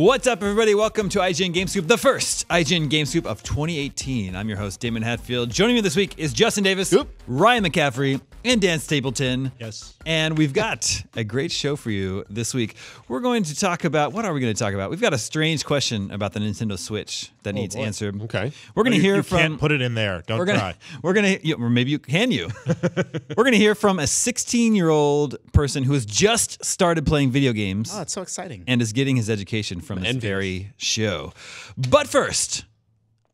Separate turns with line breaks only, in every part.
What's up, everybody? Welcome to IGN Game Scoop, the first IGN Game Scoop of 2018. I'm your host, Damon Hatfield. Joining me this week is Justin Davis, Ryan McCaffrey, and Dan Stapleton.
Yes.
And we've got a great show for you this week. We're going to talk about what are we going to talk about? We've got a strange question about the Nintendo Switch that oh, needs
boy.
answered.
Okay.
We're going to oh,
You-
hear
you
from.
can't put it in there. Don't
we're gonna,
try.
we're gonna, yeah, maybe you can you. we're gonna hear from a 16 year old person who has just started playing video games
Oh, it's so exciting.
and is getting his education from this very show. But first,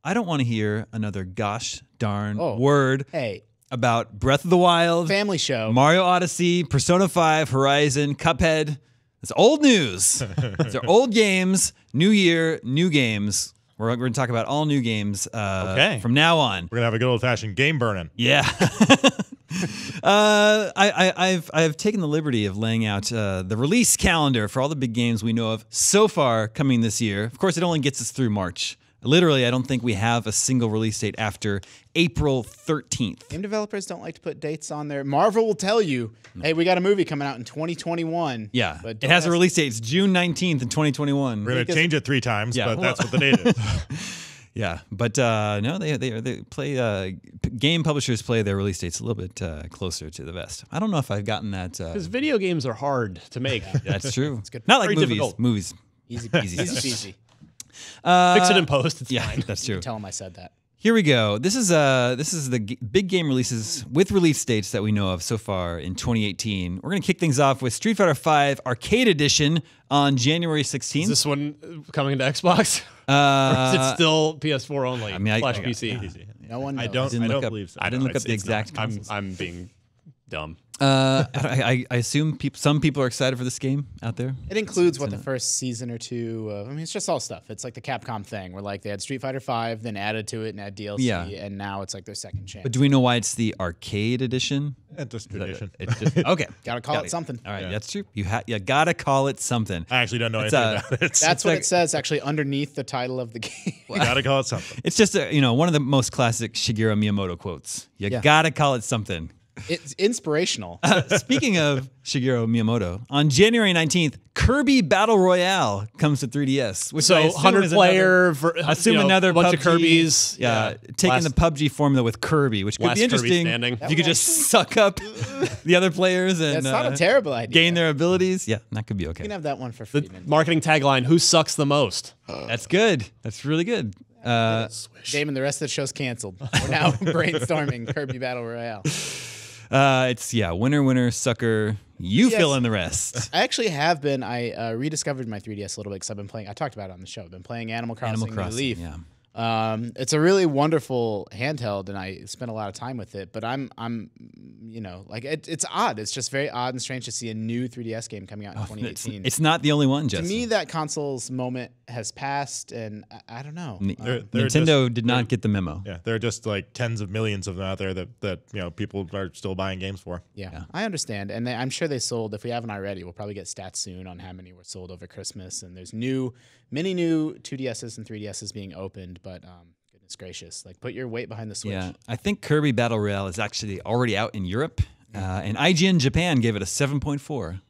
I don't want to hear another gosh darn
Oh.
word
Hey,
about Breath of the Wild,
family show.
Mario Odyssey, Persona 5, Horizon, Cuphead. It's old news. These are old games, new year, new games. We're, we're going to talk about all new games uh,
Okay.
from now on.
We're gonna have a good old fashioned game burning.
Yeah. uh, I, I, I've I've taken the liberty of laying out uh, the release calendar for all the big games we know of so far coming this year. Of course, it only gets us through March. Literally, I don't think we have a single release date after April 13th.
Game developers don't like to put dates on there. Marvel will tell you, hey, we got a movie coming out in 2021.
Yeah,
but
it has a release date. It's June 19th in 2021.
We're gonna change it three times,
Yeah,
but
well-
that's what the date is.
Yeah, but uh, no, they they they play. Uh, game publishers play their release dates a little bit uh, closer to the vest. I don't know if I've gotten that. Uh,
Because video games are hard to make.
that's true.
it's good.
Not like
Very
movies.
difficult.
Movies.
Easy,
Easy
easy, easy, easy.
Fix it in post. It's
Yeah,
fine.
that's true.
Tell them I said that.
Here we go. This is uh this is the g- big game releases with release dates that we know of so far in 2018. We're gonna kick things off with Street Fighter V Arcade Edition on January 16th.
Is this one uh, coming to Xbox?
uh,
Is it still PS4 only?
I mean, I-
slash
I-
PC.
No one knows.
I don't.
didn't
I don't
up-
believe so.
I didn't
No,
look up the
it's- it's not.
exact
I'm. I'm being dumb.
Uh, I, I, I assume peop some people are excited for this game out there.
It includes what the first season or two. Of, I mean, it's just all stuff. It's like the Capcom thing, where like they had Street Fighter Five, then added to it and add DLC,
Yeah.
and now it's like their second chance.
But do we know why it's the arcade edition?
It's just tradition.
It's just okay.
Gotta call
Got
it something.
All right, that's true. You ha- you gotta call it something.
I actually don't know
It's,
anything
uh,
about it.
That's what
like-
it says actually underneath the title of the game.
You gotta call it something.
It's just a, you know one of the most classic Shigeru Miyamoto quotes. You
Yeah.
gotta call it something.
It's inspirational.
Speaking of Shigeru Miyamoto, on January 19th, Kirby Battle Royale comes to 3DS. Which I
So 100
is
player, ver-
Another, assume
you know,
another
bunch of Kirby's.
Yeah, taking
Last-
the PUBG formula with Kirby, which could
Last
be
Kirby
interesting.
standing.
If you could just suck up the other players and
That's not
uh,
a terrible idea.
gain their abilities. Yeah, that could be okay.
You
okay.
can have that one for free. man.
Marketing tagline: Who sucks the most?
That's good. That's really good. Uh,
Damon, the rest of the show's canceled. We're now brainstorming Kirby Battle Royale.
Uh, it's yeah, winner, winner, sucker. You
Yes.
fill in the rest.
I actually have been. I uh, rediscovered my 3DS a little bit because I've been playing. I talked about it on the show. I've been playing Animal Crossing.
Animal
New
Crossing.
Leaf.
Yeah.
Um, it's a really wonderful handheld, and I spent a lot of time with it. But I'm, I'm, you know, like it, it's odd. It's just very odd and strange to see a new 3DS game coming out in
It's,
2018.
it's not the only one,
to me, that console's moment has passed, and I, I don't know.
N-
They're- they're
Nintendo
just-
did not get the memo.
Yeah, there are just like tens of millions of them out there that that you know people are still buying games for.
Yeah, I understand, and they, I'm sure they sold. If we haven't already, we'll probably get stats soon on how many were sold over Christmas. And there's new, many new 2DSs and 3DSs being opened. But um, goodness gracious, like put your weight behind the Switch.
Yeah, I think Kirby Battle Royale is actually already out in Europe, uh, and IGN Japan gave it a 7.4.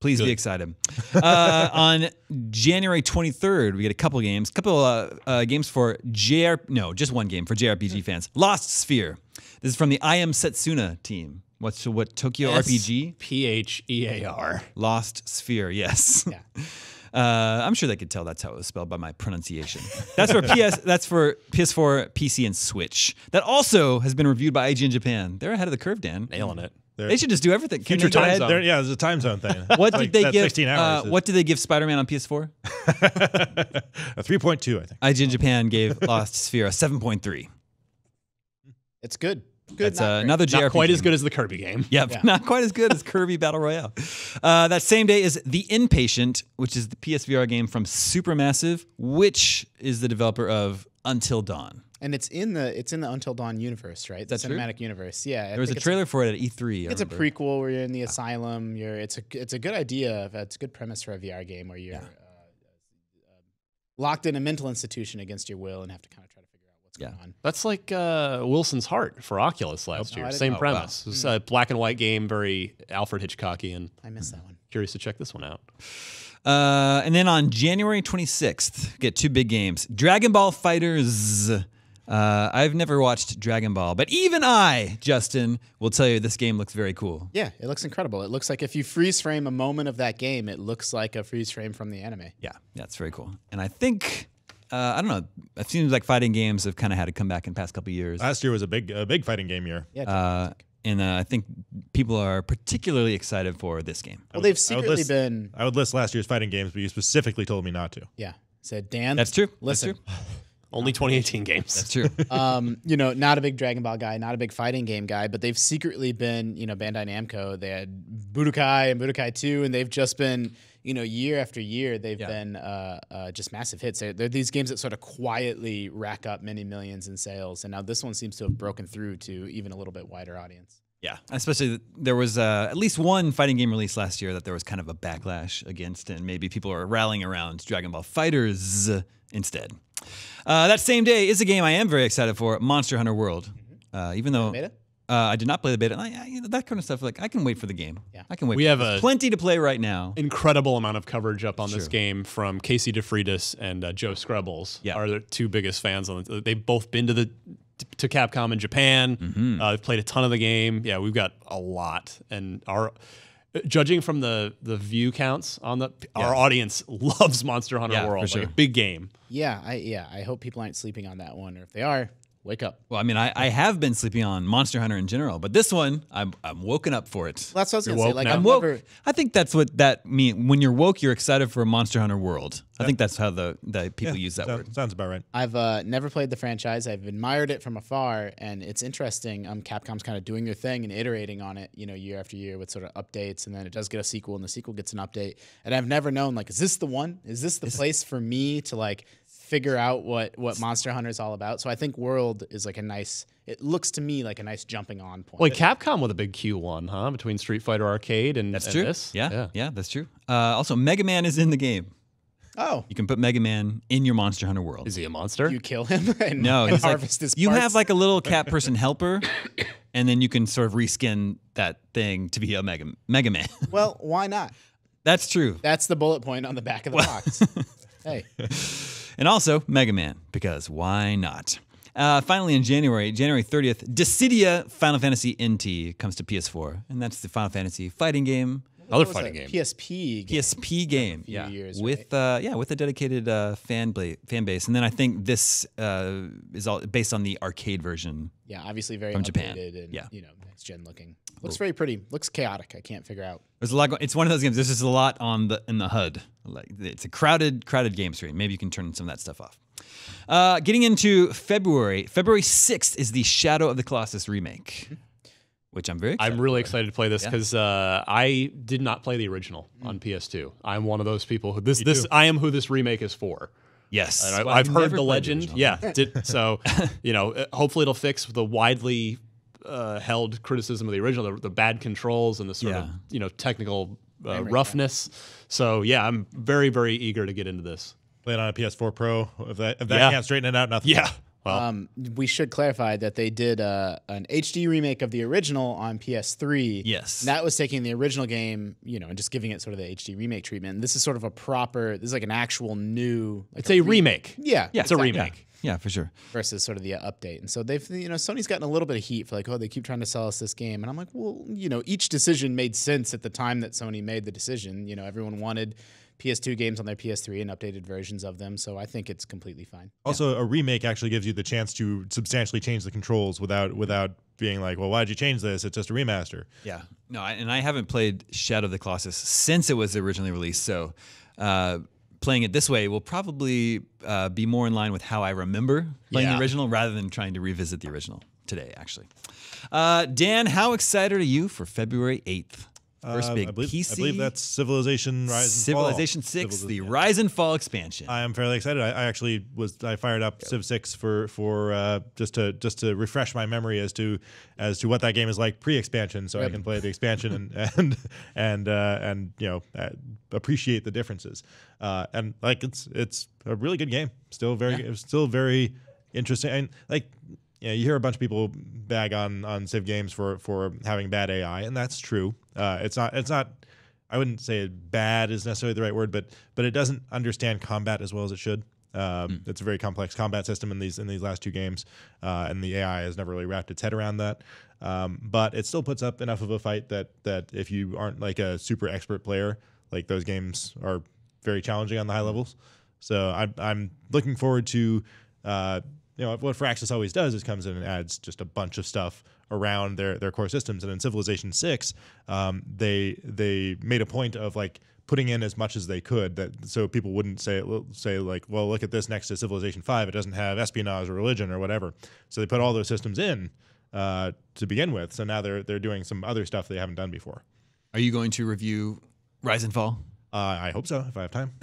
Please be excited. uh, on January 23rd, we get a couple games, couple uh, uh, games for JR. No, just one game for JRPG fans. Lost Sphear. This is from the I Am Setsuna team. What's what Tokyo RPG?
P H E A R.
Lost Sphear. Yes.
Yeah.
Uh, I'm sure they could tell that's how it was spelled by my pronunciation. That's for PS. That's for PS4, PC, and Switch. That also has been reviewed by IGN Japan. They're ahead of the curve, Dan.
Nailing it.
They should just do everything.
Future time
ahead?
zone.
There, yeah, there's a time zone thing.
What
Like
did they give?
16
uh,
hours. is-
what did they give Spider-Man on PS4?
a 3.2, I think.
IGN Japan gave Lost Sphear a 7.3.
It's good. Good.
That's uh,
great.
another JRPG.
Not quite as good as the Kirby game.
Yep,
Yeah.
not quite as good as Kirby Battle Royale. Uh, that same day is The Inpatient, which is the PSVR game from Supermassive, which is the developer of Until Dawn.
And it's in the it's in the Until Dawn universe, right? The
that true?
cinematic universe. Yeah. I
There was a
think it's
trailer for it at E3. I
It's a prequel where you're in the asylum. You're it's a it's a good idea. It's a good premise for a VR game where you're uh, uh, locked in a mental institution against your will and have to kind of try to figure out what's
Yeah.
going on.
That's like uh, Wilson's Heart for Oculus last
Oh,
year.
didn't
Same
know.
premise. It was a black and white game, very Alfred Hitchcockian.
I missed that one.
Curious to check this one out.
Uh, and then on January 26th, get two big games Dragon Ball FighterZ. Uh, I've never watched Dragon Ball, but even I, Justin, will tell you this game looks very cool.
Yeah, it looks incredible. It looks like if you freeze frame a moment of that game, it looks like a freeze frame from the anime.
Yeah, yeah, it's very cool. And I think, uh, I don't know, it seems like fighting games have kind of had to come back in the past couple of years.
Last year was a big a big fighting game year.
Yeah.
Uh, and uh, I think people are particularly excited for this game.
well,
would-
they've
I
secretly
list-
been.
I would list last year's fighting games, but you specifically told me not to.
Yeah. Said Dan.
That's true. That's
Listen,
true.
Only 2018 games.
That's true.
um, you know, not a big Dragon Ball guy, not a big fighting game guy, but they've secretly been, you know, Bandai Namco. They had Budokai and Budokai 2, and they've just been, you know, year after year, they've
Yeah.
been uh, uh, just massive hits. They're, they're these games that sort of quietly rack up many millions in sales, and now this one seems to have broken through to even a little bit wider audience.
Yeah, especially there was uh, at least one fighting game released last year that there was kind of a backlash against, and maybe people are rallying around Dragon Ball FighterZ instead. Uh, that same day is a game I am very excited for, Monster Hunter World. Uh, even though? Uh, I did not play the beta, I, I, you know, that kind of stuff. Like I can wait for the game.
Yeah.
I can wait.
We
for
have a-
plenty to play right now.
Incredible amount of coverage up on this
True.
game from Casey DeFreitas and uh, Joe Skrebels.
Yeah.
are the two biggest fans on it. They've both been to the to Capcom in Japan.
Mm-hmm.
Uh, they've played a ton of the game. Yeah, we've got a lot, and our judging from the the view counts on the our audience loves Monster Hunter
Yeah, for
World.
sure.
Like a big game.
Yeah, I yeah, I hope people aren't sleeping on that one, or if they are, wake up.
Well, I mean, I, I have been sleeping on Monster Hunter in general, but this one, I'm I'm woken up for it.
That's what I was
You're
gonna say. Like
now?
I'm
I'm woke.
never,
I think that's what that mean. When you're woke, you're excited for a Monster Hunter World. I think that's how the, the people use that
Sounds,
word.
sounds about right.
I've uh, never played the franchise. I've admired it from afar, and it's interesting. Um, Capcom's kind of doing their thing and iterating on it, you know, year after year with sort of updates, and then it does get a sequel, and the sequel gets an update. And I've never known, like, is this the one? Is this the place for me to like figure out what what Monster Hunter is all about? So I think World is like a nice. It looks to me like a nice jumping on point.
Like Capcom with a big Q1, huh? Between Street Fighter Arcade and
That's
and
true.
This.
Yeah, yeah, that's true. Uh, also, Mega Man is in the game.
oh,
You can put Mega Man in your Monster Hunter world.
Is he a monster?
you kill him and,
no,
and
he's like,
harvest his.
you have like a little cat person helper, and then you can sort of reskin that thing to be a Mega Mega Man.
Well, why not?
that's true.
That's the bullet point on the back of the box. hey.
And also Mega Man, because why not? Uh, finally, in January, January 30th, Dissidia Final Fantasy NT comes to PS4, and that's the Final Fantasy fighting game,
Another
was
fighting
that?
game.
PSP. game.
PSP game, yeah,
years,
with uh, yeah, with a dedicated uh, fan bla- fan base. And then I think this uh, is all based on the arcade version.
Yeah, obviously very
From Japan.
and
Yeah.
you know next gen looking. Looks very pretty. Looks chaotic. I can't figure out.
There's a lot. Go- it's one of those games. There's just a lot on the in the HUD. Like it's a crowded, crowded game screen. Maybe you can turn some of that stuff off. Uh, getting into February, February 6th is the Shadow of the Colossus remake, which I'm very. Excited
I'm really
for.
excited to play this because uh, I did not play the original
Mm.
on PS2. I'm one of those people who this this I am who this remake is for.
Yes,
And I,
Well,
I've heard the legend.
original.
yeah, did, so you know, uh, hopefully it'll fix the widely uh, held criticism of the original, the, the bad controls and the sort of you know technical uh,
Frame rate,
roughness. So yeah, I'm very very eager to get into this.
Play it on a PS4 Pro. If that if that
Yeah.
can't straighten it out, nothing.
Yeah. Well,
Um, we should clarify that they did uh, an HD remake of the original on PS3.
Yes.
And that was taking the original game, you know, and just giving it sort of the HD remake treatment. And this is sort of a proper. This is like an actual new. Like
it's a remake.
Yeah.
Yeah,
It's a
exactly.
remake.
Yeah, for sure.
versus sort of the uh, update. And so they've, you know, Sony's gotten a little bit of heat for like, oh, they keep trying to sell us this game. And I'm like, well, you know, each decision made sense at the time that Sony made the decision. You know, everyone wanted PS2 games on their PS3 and updated versions of them. So I think it's completely fine.
Also, a remake actually gives you the chance to substantially change the controls without without being like, well, why did you change this? It's just a remaster.
Yeah. No, I, and I haven't played Shadow of the Colossus since it was originally released. So uh, playing it this way will probably uh, be more in line with how I remember playing
Yeah.
the original rather than trying to revisit the original today, actually. Uh, Dan, how excited are you for February 8th? First
Uh,
big
I believe,
PC.
I believe that's Civilization Rise. and Fall.
Civilization 6,
Civilization-
the
yeah.
Rise and Fall expansion.
I am fairly excited. I, I actually was I fired up Civ Six for for uh, just to just to refresh my memory as to as to what that game is like pre-expansion, so I can play the expansion and and and uh, and you know uh, appreciate the differences. Uh, and like it's it's a really good game. Still very still very interesting. And like you know, you hear a bunch of people bag on on Civ games for for having bad AI, and that's true. Uh, it's not it's not. I wouldn't say bad is necessarily the right word, but but it doesn't understand combat as well as it should. Um, It's a very complex combat system in these in these last two games, uh, and the AI has never really wrapped its head around that. Um, but it still puts up enough of a fight that that if you aren't like a super expert player, like those games are very challenging on the high levels. So I'm I'm looking forward to. Uh, you know what Firaxis always does is comes in and adds just a bunch of stuff around their their core systems. And in Civilization Six, um, they they made a point of like putting in as much as they could that so people wouldn't say say like, well, look at this next to Civilization Five, it doesn't have espionage or religion or whatever. So they put all those systems in uh, to begin with. So now they're they're doing some other stuff they haven't done before.
Are you going to review Rise and Fall?
Uh, I hope so if I have time.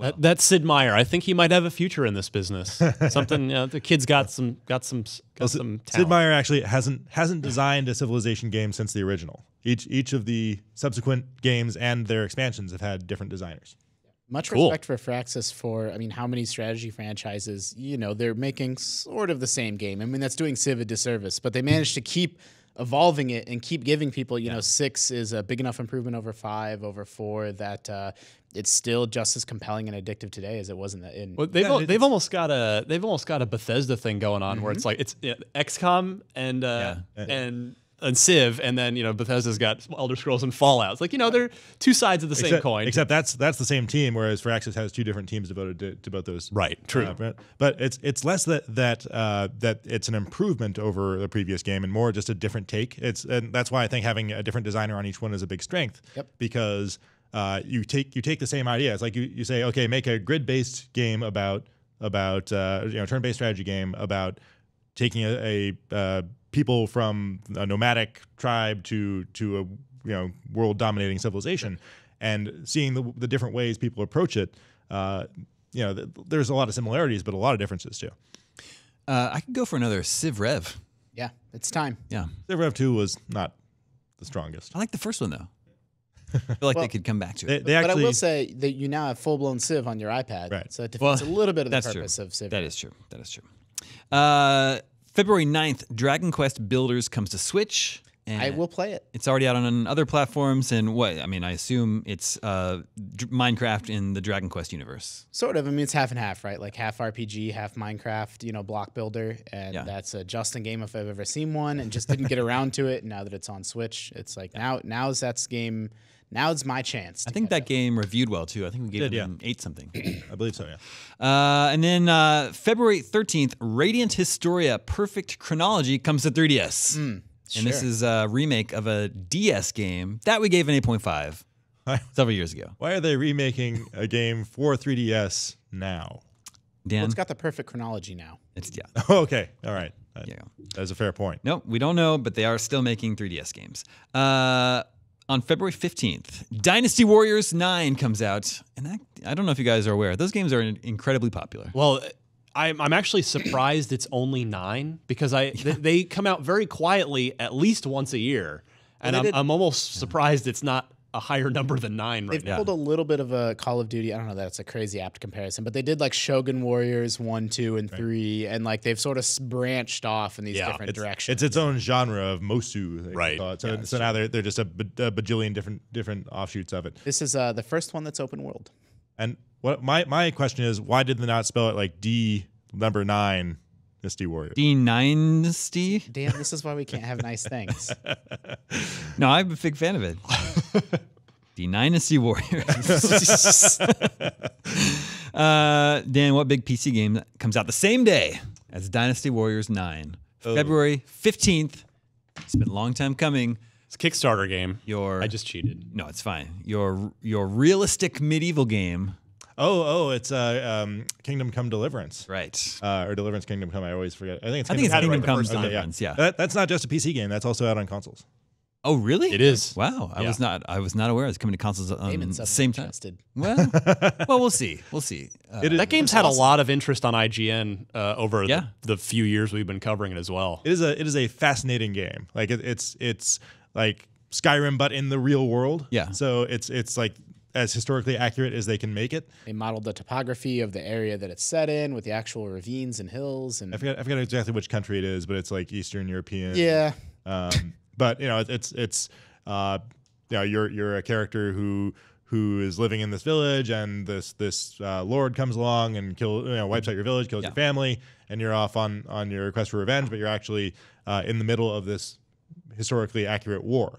That, that's Sid Meier. I think he might have a future in this business. Something you know, the kid's got some got some got some
Sid. Meier actually hasn't hasn't designed a Civilization game since the original. Each each of the subsequent games and their expansions have had different designers.
Much
Cool.
respect for Firaxis for, I mean, how many strategy franchises, you know, they're making sort of the same game. I mean, that's doing Civ a disservice, but they managed to keep evolving it and keep giving people, you know, six is a big enough improvement over five, over four, that uh, it's still just as compelling and addictive today as it was in the. In,
Well, they've
Yeah,
al- they've almost got a they've almost got a Bethesda thing going on where it's like it's yeah, XCOM and uh, and and Civ, and then you know Bethesda's got Elder Scrolls and Fallout. It's like you know they're two sides of the same coin.
Except that's that's the same team, whereas Firaxis has two different teams devoted to, to both those.
right, true.
Uh, but, but it's it's less that that uh, that it's an improvement over the previous game and more just a different take. It's and that's why I think having a different designer on each one is a big strength.
Yep.
Because uh, you take you take the same idea. It's like you, you say, okay, make a grid based game about about uh, you know turn based strategy game about taking a, a uh, people from a nomadic tribe to to a you know world dominating civilization, and seeing the, the different ways people approach it. Uh, you know, th- there's a lot of similarities, but a lot of differences too.
Uh, I could go for another Civ Rev.
yeah, it's time.
Yeah,
Civ Rev Two was not the strongest.
I like the first one though. I feel like
Well,
they could come back to
They,
it.
they
but I will say that you now have full blown Civ on your iPad.
Right.
So it
Well,
defeats a little bit of the
that's true.
purpose of Civ.
That is true. That is true. Uh, February 9th, Dragon Quest Builders comes to Switch. And
I will play it.
It's already out on other platforms, and what I mean, I assume it's uh, Dr- Minecraft in the Dragon Quest universe.
Sort of. I mean, it's half and half, right? Like half RPG, half Minecraft, you know, block builder. And
Yeah.
that's a Justin game if I've ever seen one and just didn't get around to it. Now that it's on Switch, it's like now now's that's game. Now's my chance.
I think
get
that game reviewed well too. I think we gave
Did,
it
yeah.
an eight something.
I believe so. Yeah.
uh, and then uh, February 13th, Radiant Historia Perfect Chronology comes to 3DS. and this is a remake of a DS game that we gave an 8.5 several years ago.
Why are they remaking a game for 3DS now?
Dan,
Well, it's got the perfect chronology now.
it's yeah.
okay. All right. That-
Yeah.
That's a fair point.
Nope, we don't know, but they are still making 3DS games. Uh, on February 15th, Dynasty Warriors 9 comes out. And that, I don't know if you guys are aware, those games are incredibly popular.
Well, I'm, I'm actually surprised it's only nine because I they, they come out very quietly at least once a year, and I'm, I'm almost surprised it's not a higher number than nine right
They've
now.
pulled a little bit of a Call of Duty. I don't know that's a crazy apt comparison, but they did like Shogun Warriors one, two, and three, and like they've sort of branched off in these
Yeah,
different
It's,
directions.
it's its own genre of Musou.
Right.
call. So,
Yeah,
so now they're, they're just a, a bajillion different different offshoots of it.
this is uh, the first one that's open world.
And what my my question is, why did they not spell it like D number nine, Misty Warrior?
D Dynasty?
Damn, this is why we can't have nice things.
No, I'm a big fan of it. D Dynasty Warriors. uh, Dan, what big PC game comes out the same day as Dynasty Warriors 9? February 15th. It's been a long time coming.
It's a Kickstarter game.
Your
I just cheated.
No, it's fine. Your your realistic medieval game.
Oh, oh, it's uh, um, Kingdom Come Deliverance.
Right.
Uh, or Deliverance Kingdom Come. I always forget. I think it's
I
Kingdom
think it's
had it
Kingdom Come
first time.
Deliverance, yeah.
That, that's not just a PC game. That's also out on consoles.
Oh, really?
It is.
Wow, I was not. I was not aware it's coming to consoles on
Damon
the same time.
interested.
Well, well, we'll see. We'll see. Uh,
It is,
That game's had a lot of interest on IGN uh, over
Yeah.
the, the few years we've been covering it as well.
it is a it is a fascinating game. Like it, it's it's like Skyrim, but in the real world.
Yeah.
So it's it's like as historically accurate as they can make it.
They modeled the topography of the area that it's set in with the actual ravines and hills, and
I forget I forget exactly which country it is, but it's like Eastern European.
yeah,
Um, but you know, it's it's uh, you know, you're you're a character who who is living in this village, and this this uh, lord comes along and kill you know wipes out your village, kills
Yeah.
your family, and you're off on on your quest for revenge, but you're actually uh, in the middle of this historically accurate war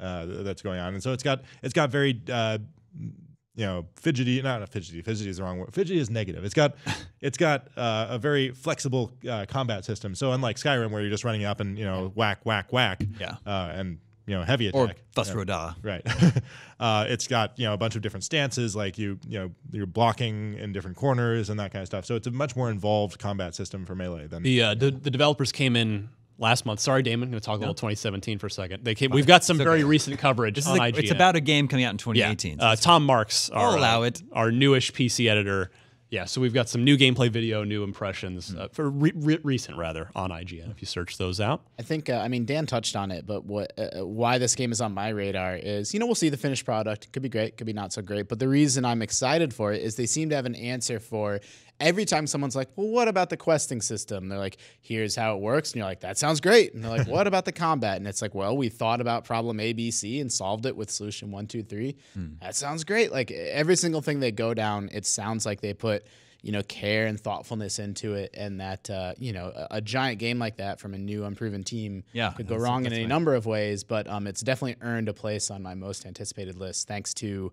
uh, that's going on, and so it's got it's got very uh, you know fidgety not, not fidgety fidgety is the wrong word. Fidgety is negative. It's got it's got uh, a very flexible uh, combat system. So unlike skyrim where you're just running up and you know whack whack whack
Yeah.
uh, and you know heavy
Or
attack.
Thus
Yeah. Right. Uh, it's got you know a bunch of different stances like you you know you're blocking in different corners and that kind of stuff. So it's a much more involved combat system for melee than
The uh, the, the developers came in last month. Sorry, Damon. I'm going to talk a little 2017 for a second. They came. We've got some very recent coverage on
a-
IGN.
it's about a game coming out in
yeah.
2018.
Uh, Tom Marks, our,
I'll allow
uh,
it.
our newish PC editor. Yeah, so we've got some new gameplay video, new impressions
Hmm.
uh, for re- re- recent rather on IGN. If you search those out,
I think uh, I mean Dan touched on it, but what uh, uh, why this game is on my radar is you know we'll see the finished product. Could be great, could be not so great. But the reason I'm excited for it is they seem to have an answer for every time someone's like, "Well, what about the questing system?" They're like, "Here's how it works," and you're like, "That sounds great." And they're like, "What about the combat?" And it's like, "Well, we thought about problem A, B, C, and solved it with solution one, two, three. That sounds great." Like every single thing they go down, it sounds like they put you know care and thoughtfulness into it and that uh, you know a, a giant game like that from a new unproven team
Yeah,
could go wrong in any
fine.
number of ways but um, it's definitely earned a place on my most anticipated list thanks to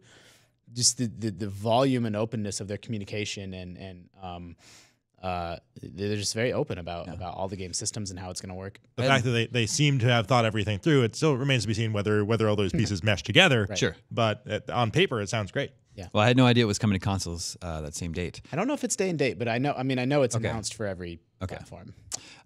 just the, the, the volume and openness of their communication and and um, uh, they're just very open about about all the game systems and how it's going to work
the fact that they, they seem to have thought everything through it still remains to be seen whether whether all those pieces mesh together
Sure.
but uh, on paper it sounds great Yeah.
Well, I had no idea it was coming to consoles uh, that same date.
I don't know if it's day and date, but I know. I mean, I know it's announced for every platform.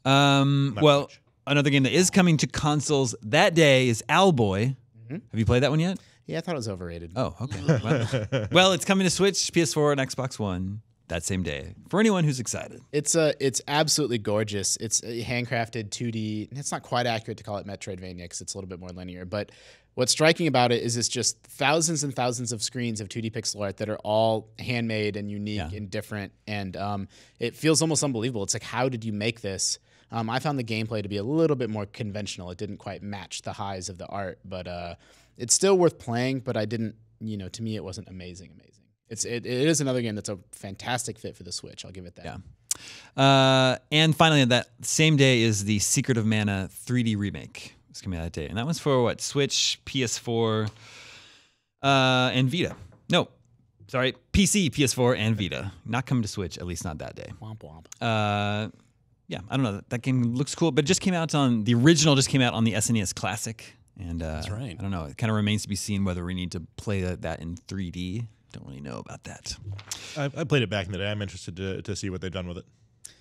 Um,
Not
well,
much.
another game that is coming to consoles that day is Owlboy. Have you played that one yet?
Yeah, I thought it was overrated.
Oh, okay. Well, well, it's coming to Switch, PS4, and Xbox One that same day. For anyone who's excited.
It's uh, it's absolutely gorgeous. It's a handcrafted 2D. It's not quite accurate to call it Metroidvania because it's a little bit more linear. But what's striking about it is it's just thousands and thousands of screens of 2D pixel art that are all handmade and unique
Yeah.
and different. And um, it feels almost unbelievable. It's like, how did you make this? Um, I found the gameplay to be a little bit more conventional. It didn't quite match the highs of the art, but uh, it's still worth playing. But I didn't, you know, to me, it wasn't amazing, amazing. It's it, it is another game that's a fantastic fit for the Switch. I'll give it that.
Yeah. Uh, and finally, that same day is the Secret of Mana 3D remake. It's coming out that day, and that one's for what? Switch, PS4, uh, and Vita. No, sorry, PC, PS4, and Vita. Not coming to Switch, at least not that day.
Womp womp.
Uh, yeah, I don't know. That game looks cool, but it just came out on the original. Just came out on the SNES Classic, and uh, That's
right.
I don't know. It kind of remains to be seen whether we need to play that, that in 3D. Don't really know about that.
I, I played it back in the day i'm interested to, to see what they've done with it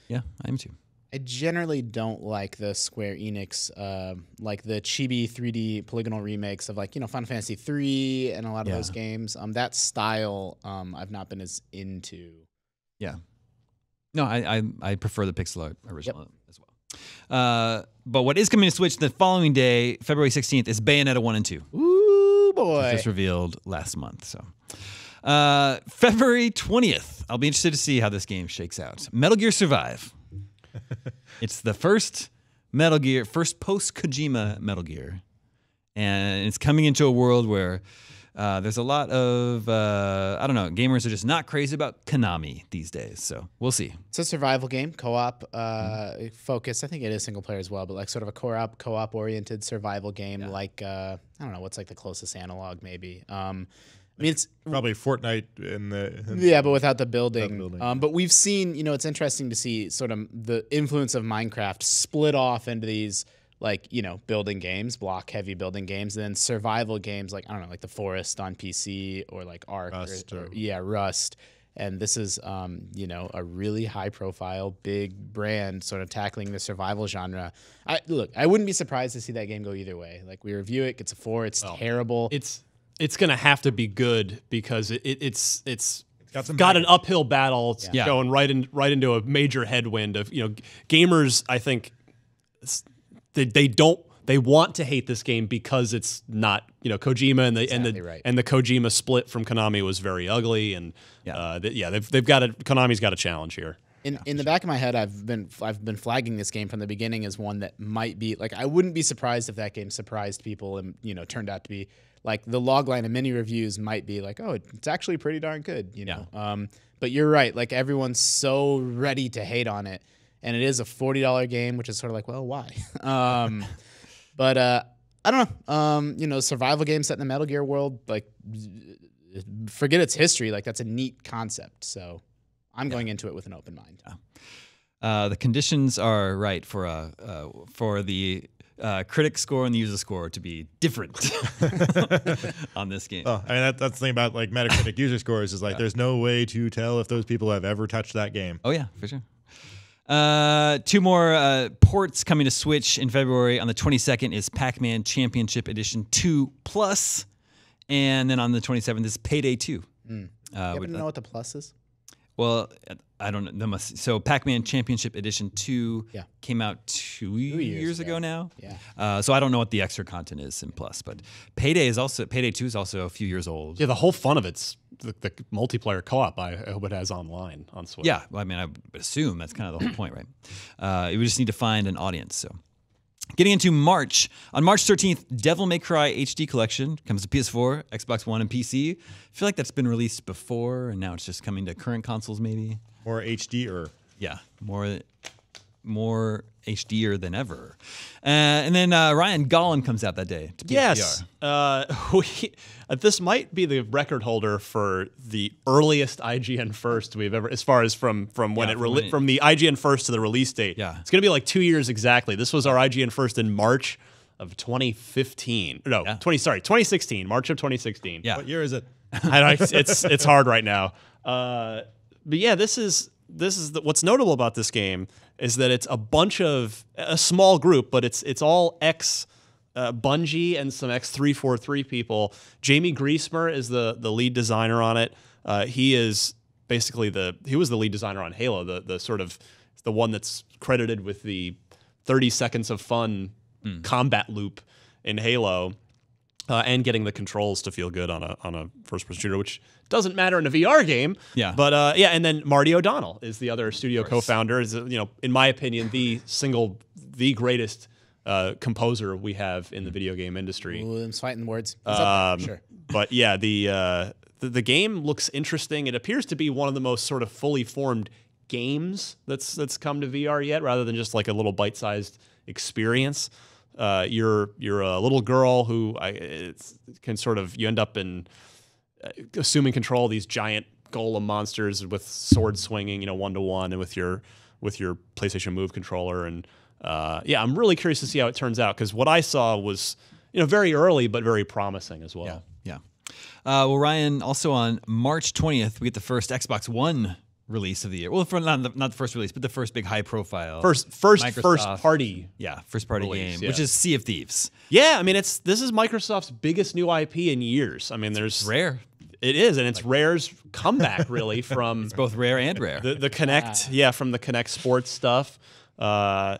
Yeah, I am too.
I generally don't like the Square Enix, uh, like the chibi 3D polygonal remakes of like you know Final Fantasy 3 and a lot of
Yeah.
those games. Um, that style, um, I've not been as into.
Yeah. No, I I, I prefer the pixel art original as well. Uh, but what is coming to Switch the following day, February 16th, is Bayonetta 1 and 2.
Ooh boy!
Just revealed last month. So, uh, February 20th, I'll be interested to see how this game shakes out. Metal Gear Survive. it's the first Metal Gear, first post Kojima Metal Gear. And it's coming into a world where uh, there's a lot of, uh, I don't know, gamers are just not crazy about Konami these days. So we'll see.
It's a survival game, co-op uh,
Mm-hmm.
focus. I think it is single player as well, but like sort of a co-op, co-op oriented survival game. Like uh, I don't know, what's like the closest analog maybe. Um, I mean, it's
probably fortnite in the in-
Yeah, but without the building.
building.
Um, but we've seen, you know, it's interesting to see sort of the influence of Minecraft split off into these like, you know, building games, block heavy building games, and then survival games like I don't know, like The Forest on PC or like Ark or-
Rust
or,
or-
yeah, Rust. And this is, um, you know, a really high-profile, big brand sort of tackling the survival genre. I look, I wouldn't be surprised to see that game go either way. Like we review it, gets a four. It's terrible.
it's it's gonna have to be good because it, it, it's it's
got some
got an uphill battle
Yeah.
going right in right into a major headwind of you know gamers I think it's- they, they don't they want to hate this game because it's not you know Kojima and the and the
right.
and the Kojima split from Konami was very ugly and
Yeah.
uh, th- yeah they've they've got a Konami's got a challenge here.
In, in the back of my head, I've been I've been flagging this game from the beginning as one that might be like I wouldn't be surprised if that game surprised people and you know turned out to be like the logline of many reviews might be like oh it's actually pretty darn good you know? Um, but you're right like everyone's so ready to hate on it and it is a forty dollar game which is sort of like well why um, but uh, I don't know um, you know survival game set in the Metal Gear world like forget its history like that's a neat concept so I'm going into it with an open mind.
Uh, the conditions are right for a uh, for the uh, critic score and the user score to be different on this game.
Oh, I mean that, that's the thing about like Metacritic user scores is like there's no way to tell if those people have ever touched that game.
Oh yeah, for sure. Uh, two more uh, ports coming to Switch in February. On the 22nd is Pac-Man Championship Edition 2 Plus, and then on the 27th is Payday 2.
Mm. Uh, you happen to know what the plus is?
Well, I don't know. Must, so Pac-Man Championship Edition Two
yeah.
came out two, two years,
years,
ago. now.
Yeah.
Uh, so I don't know what the extra content is in Plus, but Payday is also Payday Two is also a few years old.
Yeah, the whole fun of it's the, the multiplayer co-op. I hope it has online on Switch.
Yeah, well, I mean, I assume that's kind of the whole point, right? Uh, we just need to find an audience. So. Getting into March. On March 13th, Devil May Cry HD Collection comes to PS4, Xbox One, and PC. I feel like that's been released before, and now it's just coming to current consoles, maybe.
More HD or
yeah, more more HDer than ever. Uh, and then uh, Ryan Golem comes out that day.
yes, uh, we, uh, this might be the record holder for the earliest IGN first we've ever, as far as from from when
Yeah,
it,
from
rele-
when it-
from the IGN first to the release date.
Yeah.
it's gonna be like two years exactly. This was our IGN first in March of 2015. No,
Yeah.
20 sorry, 2016, March of 2016.
Yeah.
what year is it?
I know it's it's, it's hard right now. Uh, but yeah, this is this is the, what's notable about this game is that it's a bunch of a small group, but it's it's all ex uh, Bungie and some ex three four three people. Jaime Griesemer is the the lead designer on it. Uh, he is basically the he was the lead designer on Halo, the the sort of the one that's credited with the 30 seconds of fun combat loop in Halo uh, and getting the controls to feel good on a on a first person shooter, which doesn't matter in a VR game.
Yeah.
But uh, yeah, and then Marty O'Donnell is the other studio co-founder. Is uh, you know, in my opinion, the single the greatest uh, composer we have in the video game industry.
Ooh, I'm fighting words. He's up
Um,
sure.
But yeah, the, uh, the the game looks interesting. It appears to be one of the most sort of fully formed games that's that's come to VR yet, rather than just like a little bite-sized experience. Uh, you're you're a little girl who I, can sort of you end up in uh, assuming control of these giant golem monsters with sword swinging, you know, one to one, and with your with your PlayStation Move controller. And uh, yeah, I'm really curious to see how it turns out because what I saw was you know very early but very promising as well.
Yeah. Uh, well, Ryan, also on March 20th, we get the first Xbox One release of the year. Well, for, not, the, not the first release, but the first big high profile.
First, first, first party.
Yeah, first party
Release,
game, which is Sea of Thieves.
Yeah, I mean it's this is Microsoft's biggest new IP in years. I mean, there's
Rare.
It is, and it's Rare's comeback really from
Both rare and rare.
the the Kinect, yeah, from the Kinect Sports stuff. Uh,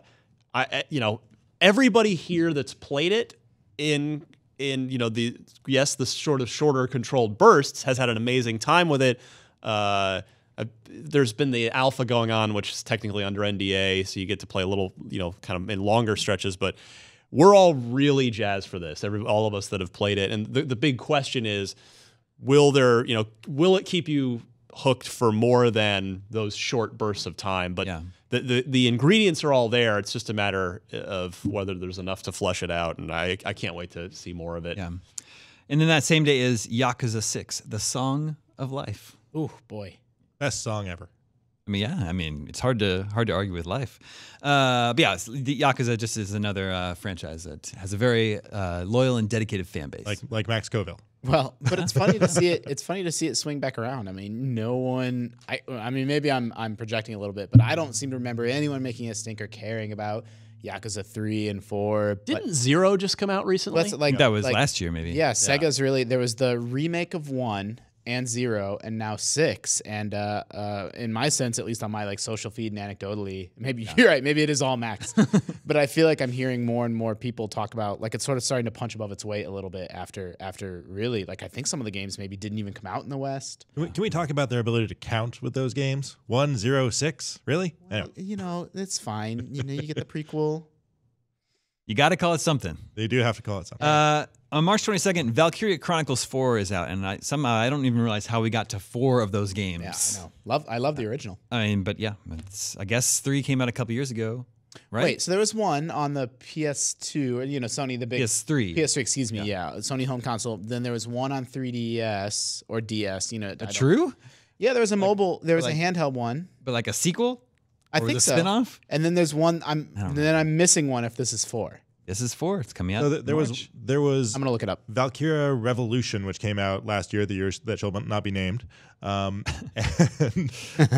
I, I- you know, everybody here that's played it in in you know the yes the sort of shorter controlled bursts has had an amazing time with it. Uh, uh, there's been the alpha going on, which is technically under NDA, so you get to play a little, you know, kind of in longer stretches. But we're all really jazzed for this. Every all of us that have played it, and the, the big question is, will there, you know, will it keep you hooked for more than those short bursts of time? But
Yeah.
the, the the ingredients are all there. It's just a matter of whether there's enough to flush it out, and I I can't wait to see more of it.
Yeah. And then that same day is Yakuza 6, The Song of Life.
Oh boy.
Best song ever.
I mean, yeah, I mean, it's hard to hard to argue with life. Uh, but yeah, the Yakuza just is another uh, franchise that has a very uh, loyal and dedicated fan base.
Like like Max Scoville.
Well, but it's funny to see it. It's funny to see it swing back around. I mean, no one. I. I mean, maybe I'm I'm projecting a little bit, but I don't seem to remember anyone making a stinker caring about Yakuza three and four.
Didn't Zero just come out recently?
That's like
that was
like,
last year, maybe.
Yeah, Sega's really there was the remake of one, and zero and now six. And uh, uh, in my sense, at least on my like social feed and anecdotally, maybe you're right. Maybe it is all max, but I feel like I'm hearing more and more people talk about like it's sort of starting to punch above its weight a little bit after after really like I think some of the games maybe didn't even come out in the West.
Can we, can we talk about their ability to count with those games? One, zero, six? Really? Anyway,
You know, it's fine. You know, you get the prequel.
You got to call it something.
they do have to call it something.
Uh, on March 22nd, Valkyria Chronicles 4 is out, and I, somehow I don't even realize how we got to four of those games.
Yeah, I know. Love. I love the original.
I mean, but yeah, it's, I guess three came out a couple years ago, right?
Wait, so there was one on the PS2, or, you know, Sony the big
PS3.
PS3, excuse me, yeah. Sony home console. Then there was one on 3DS or DS. You know, don't-
True,
Yeah, there was a mobile. There was
like-
a handheld one.
but like a sequel.
I
or
think
a
so.
spin-off?
And then there's one. I'm. Then I'm missing one. If this is four,
This is four. It's coming out.
no, th- there was there was
I'm gonna look it up.
Valkyria Revolution, which came out last year, the year that shall not be named. Um, and,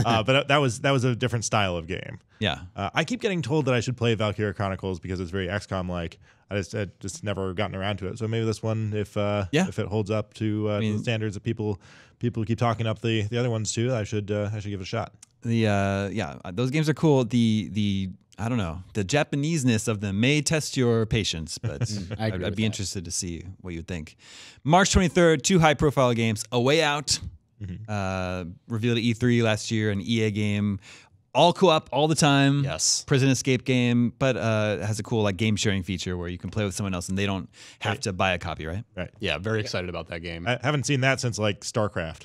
uh, but that was that was a different style of game.
yeah.
Uh, I keep getting told that I should play Valkyria Chronicles because it's very XCOM like. I just I just never gotten around to it. So maybe this one, if uh,
Yeah.
if it holds up to, uh, to
mean-
the standards that people people keep talking up the the other ones too, I should uh, I should give it a shot.
The uh, yeah, those games are cool. The the I don't know the Japaneseness of them may test your patience, but
I agree
I'd, I'd be
that.
interested to see what you'd think. March 23rd, two high profile games: A Way Out,
Mm-hmm.
uh, revealed at E3 last year, an EA game, all co-op all the time.
Yes.
prison escape game, but uh, it has a cool like game sharing feature where you can play with someone else and they don't have to buy a copy, right?
Right.
Yeah, very excited about that game.
I haven't seen that since like StarCraft.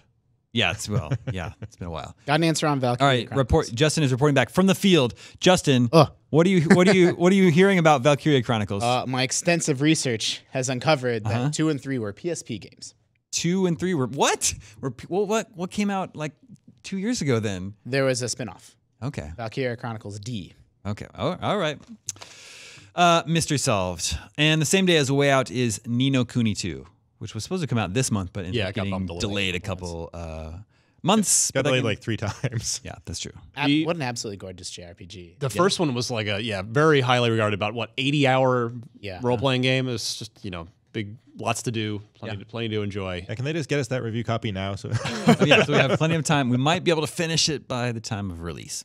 Yeah, it's well, yeah, it's been a while.
Got an answer on Valkyria.
All right,
Chronicles.
report. Justin is reporting back from the field. Justin,
Ugh.
what are you what are you what are you hearing about Valkyria Chronicles?
Uh, my extensive research has uncovered
Uh-huh.
that two and three were PSP games.
Two and three were what? Were well, what what came out like two years ago? Then
There was a spin-off,
okay,
Valkyria Chronicles D.
okay, oh, all right. Uh, mystery solved. And the same day as A Way Out is Ni no Kuni 2, which was supposed to come out this month, but ended
Yeah,
up
it got
getting
bumped delayed
delayed a couple uh, months.
Got
but
delayed
can-
like three times.
yeah, that's true.
Ab-
The-
what an absolutely gorgeous JRPG.
The first one was like a yeah, very highly regarded. About what eighty hour
Yeah.
role playing game. is just you know big, lots to do, plenty, to, plenty to enjoy.
Yeah, can they just get us that review copy now? So
Oh, yeah, so we have plenty of time. We might be able to finish it by the time of release.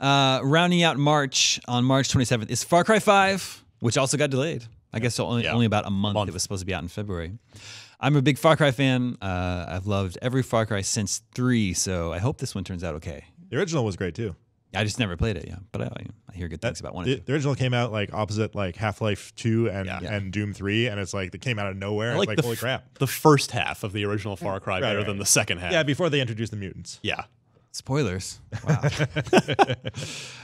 Uh, rounding out March on March 27th is Far Cry 5, which also got delayed. I guess only,
Yeah.
only about a month.
Month.
It was supposed to be out in February. I'm a big Far Cry fan. Uh, I've loved every Far Cry since three, so I hope this one turns out okay.
the original was great too.
I just never played it, yeah, but I, I hear good things about one.
The, the original came out like opposite like Half Life Two and
Yeah.
and Doom Three, and it's like they came out of nowhere.
I like
like
the
holy
f-
crap!
The first half of the original Far Cry better
right.
than the second half.
Yeah, before they introduced the mutants.
yeah.
Spoilers. Wow.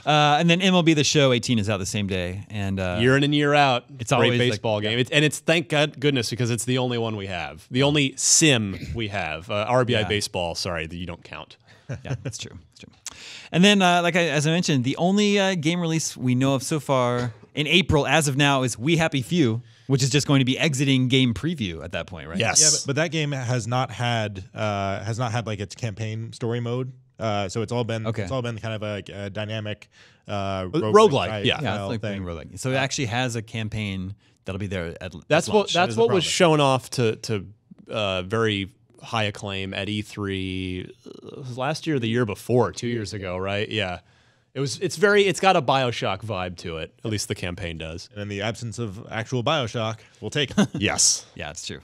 uh, and then MLB The Show 18 is out the same day, and uh,
year in and year out.
It's
great
always like-
baseball game, it's, and it's thank God goodness because it's the only one we have, the only sim we have. Uh, RBI
Yeah.
baseball. Sorry, that you don't count.
yeah, that's true. That's true. And then, uh, like I, as I mentioned, the only uh, game release we know of so far in April, as of now, is We Happy Few, which is just going to be exiting game preview at that point, right?
Yes.
Yeah, but, but that game has not had uh, has not had like its campaign story mode. Uh, so it's all been
Okay.
it's all been kind of a, a dynamic uh,
roguelike, yeah.
yeah, it's like
thing.
roguelike. So it actually has a campaign that'll be there at
That's
at
what
launch.
that's
is the
what was shown off to to uh, very high acclaim at E3 uh, last year, or the year before, two years ago, right? Yeah, it was. It's very. It's got a Bioshock vibe to it. At least the campaign does.
And in the absence of actual Bioshock, we'll take it.
Yes.
Yeah, it's true.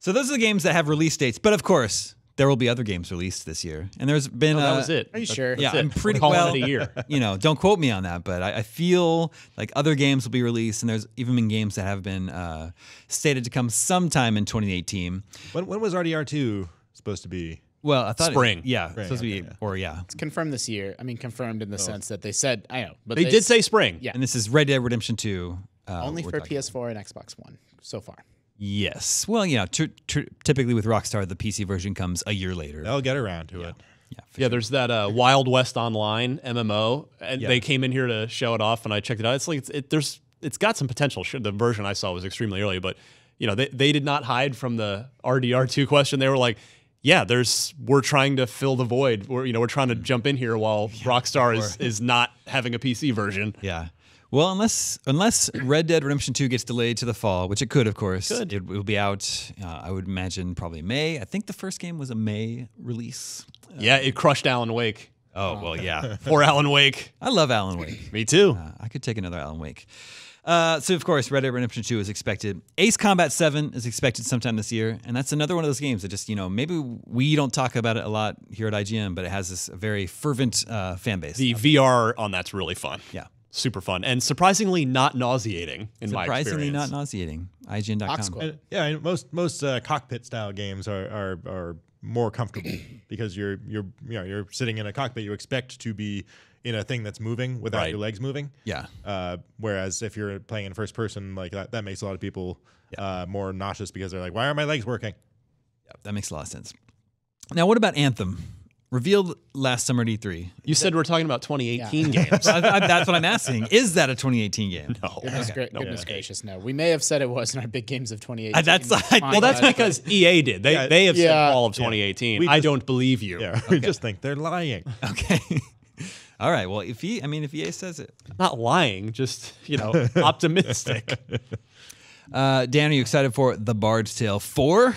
So those are the games that have release dates, but of course, there will be other games released this year. And there's been
Oh, that
uh,
was it.
Are you sure?
Yeah,
it.
I'm
We're
pretty well.
it a year.
You know, don't quote me on that, but I, I feel like other games will be released, and there's even been games that have been uh, stated to come sometime in 2018.
when, when was RDR two supposed to be?
Well, I thought it-
Spring.
yeah,
Spring,
supposed to be,
okay, yeah.
or yeah.
It's confirmed this year. I mean, confirmed in the sense that they said I know, but
They did say spring.
Yeah.
And this is Red Dead Redemption 2. Uh,
only for PS4 and Xbox One so far.
Yes. Well, you know, tr- tr- typically with Rockstar, the PC version comes a year later.
They'll get around to it.
Yeah,
Yeah, there's that uh, Wild West Online MMO, and
Yeah.
they came in here to show it off, and I checked it out. It's like it's, it, there's it's got some potential. Sure, the version I saw was extremely early, but you know they they did not hide from the RDR two question. They were like, yeah, there's we're trying to fill the void. We're you know we're trying to jump in here while Rockstar is is not having a PC version.
Yeah. Well, unless unless Red Dead Redemption 2 gets delayed to the fall, which it could, of course.
Could.
It will be out, uh, I would imagine, probably May. I think the first game was a May release.
Yeah, it crushed Alan Wake.
Oh, well, yeah.
Poor Alan Wake.
I love Alan Wake.
Me too.
Uh, I could take another Alan Wake. Uh, so, of course, Red Dead Redemption 2 is expected. Ace Combat 7 is expected sometime this year. And that's another one of those games that just, you know, maybe we don't talk about it a lot here at IGN, but it has this very fervent uh, fan base.
the VR on that's really fun.
yeah.
Super fun and surprisingly not nauseating in my
Surprisingly
experience.
not nauseating. IGN.com.
Oxquote.
And, yeah, and most most uh, cockpit style games are are, are more comfortable because you're you're you know you're sitting in a cockpit. You expect to be in a thing that's moving without
Right.
your legs moving.
Yeah.
Uh, whereas if you're playing in first person, like that, that makes a lot of people uh, more nauseous because they're like, "Why are my legs working?"
Yeah, that makes a lot of sense. Now, what about Anthem? Revealed last summer at E3.
You said we're talking about 2018 games.
I, I, that's what I'm asking. Is that a 2018 game?
No.
Goodness, gra- goodness gracious, no. We may have said it was in our big games of 2018.
Uh, that's- I-
Well, that's because EA did. They
Yeah.
they have said
Yeah.
fall of 2018.
We
I don't believe you.
Yeah, we just think they're lying.
Okay. All right. Well, if he, I mean, if EA says it.
Not lying, just you know, optimistic.
Uh, Dan, are you excited for The Bard's Tale 4?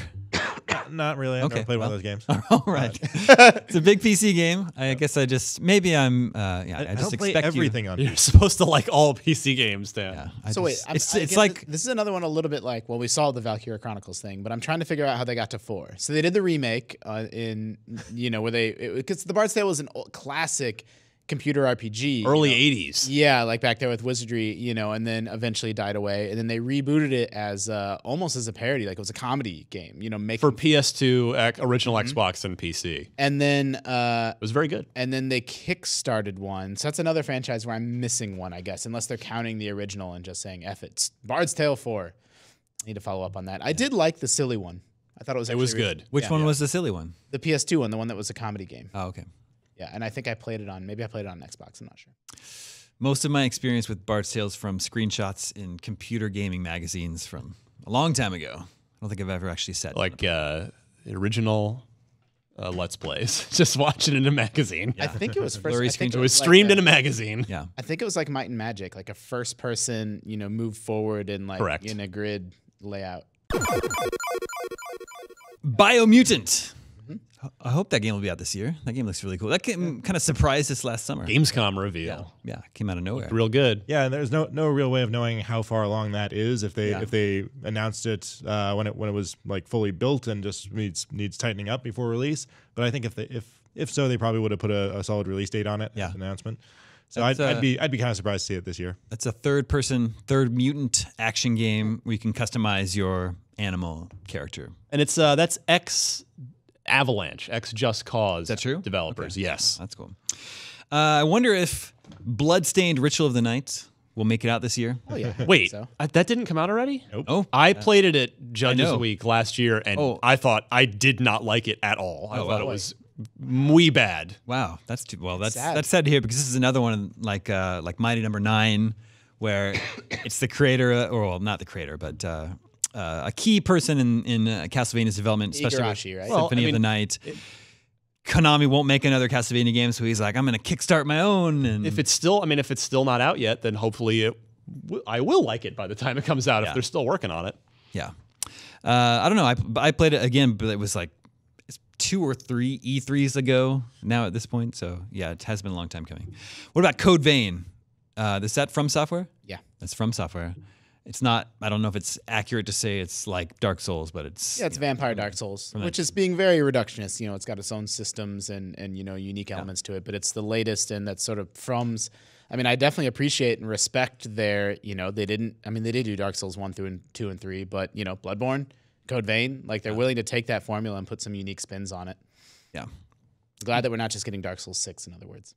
Not really. I've
Okay,
never played one of those games.
All right. it's a big PC game. I guess I just, maybe I'm, uh, yeah, I,
I,
just
don't play
expect
everything on.
You're supposed to like all PC games, Dan.
Yeah, I
So wait, I'm,
it's, it's like,
this is another one a little bit like well, we saw the Valkyria Chronicles thing, but I'm trying to figure out how they got to four. So they did the remake uh, in you know where they because the Bard's Tale was an old, classic computer RPG, you
Early
know.
80s.
Yeah, like back there with Wizardry, you know, and then eventually died away, and then they rebooted it as uh, almost as a parody, like it was a comedy game, you know, making
For PS2, ec- original Xbox, and PC.
And then uh, it
was very good.
and then they kickstarted one. So that's another franchise where I'm missing one, I guess, unless they're counting the original and just saying F it. It's Bard's Tale 4. I Need to follow up on that. I did like the silly one. I thought it was
It was
actually really-
good.
which
yeah.
one was the silly one?
The PS2 one, the one that was a comedy game.
Oh, okay.
Yeah, and I think I played it on maybe I played it on Xbox, I'm not sure.
Most of my experience with Bard's Tales from screenshots in computer gaming magazines from a long time ago. I don't think I've ever actually said
Like uh, the original uh, Let's Plays. Just watching it in a magazine.
I think it was first
Blurry
I think
It was
like
streamed
a-
in a magazine.
Yeah.
I think it was like Might and Magic, like a first person, you know, move forward and like
Correct.
in a grid layout.
Biomutant. I hope that game will be out this year. That game looks really cool. That game kind of surprised us last summer.
Gamescom reveal.
Yeah, it came out of nowhere.
Real good.
Yeah, and there's no no real way of knowing how far along that is if they
Yeah.
if they announced it uh, when it when it was like fully built and just needs needs tightening up before release. But I think if they, if if so, they probably would have put a, a solid release date on it.
Yeah.
announcement. So I'd,
That's, uh,
I'd be I'd be kind of surprised to see it this year.
That's a third person, third mutant action game where you can customize your animal character.
And it's uh, that's ex Avalanche, ex Just Cause. Is
that true?
Developers, yes.
That's cool. Uh, I wonder if Bloodstained Ritual of the Night will make it out this year.
Oh yeah.
Wait,
so.
uh, that didn't come out already?
Nope.
Oh,
I played it at Judges. Week last year, and
Oh.
I thought I did not like it at all. I
Oh,
thought it
wow.
was muy bad.
Wow, that's too well. That's
Sad.
that's sad to hear because this is another one like uh, like Mighty Number Nine, where it's the creator, uh, or well, not the creator, but uh, uh, a key person in in uh, Castlevania's development, especially with
Igarashi, right?
Well,
Symphony
I
of the
mean,
Night. Konami won't make another Castlevania game, so he's like, I'm gonna kickstart my own. And
If it's still, I mean, if it's still not out yet, then hopefully it, w- I will like it by the time it comes out
Yeah.
if they're still working on it.
Yeah. Uh, I don't know. I, I played it again, but it was like two or three E3s ago now at this point. So yeah, it has been a long time coming. What about Code Vein? Uh, is that FromSoftware?
Yeah.
That's FromSoftware. It's not, I don't know if it's accurate to say it's like Dark Souls, but it's.
Yeah, it's
you know,
Vampire Dark Souls, which is being very reductionist. You know, it's got its own systems and and you know unique elements to it, but it's the latest and that's sort of from's. I mean, I definitely appreciate and respect their. You know, they didn't. I mean, they did do Dark Souls one through and two and three, but you know, Bloodborne, Code Vein, like they're willing to take that formula and put some unique spins on it.
Yeah.
Glad that we're not just getting Dark Souls six. In other words,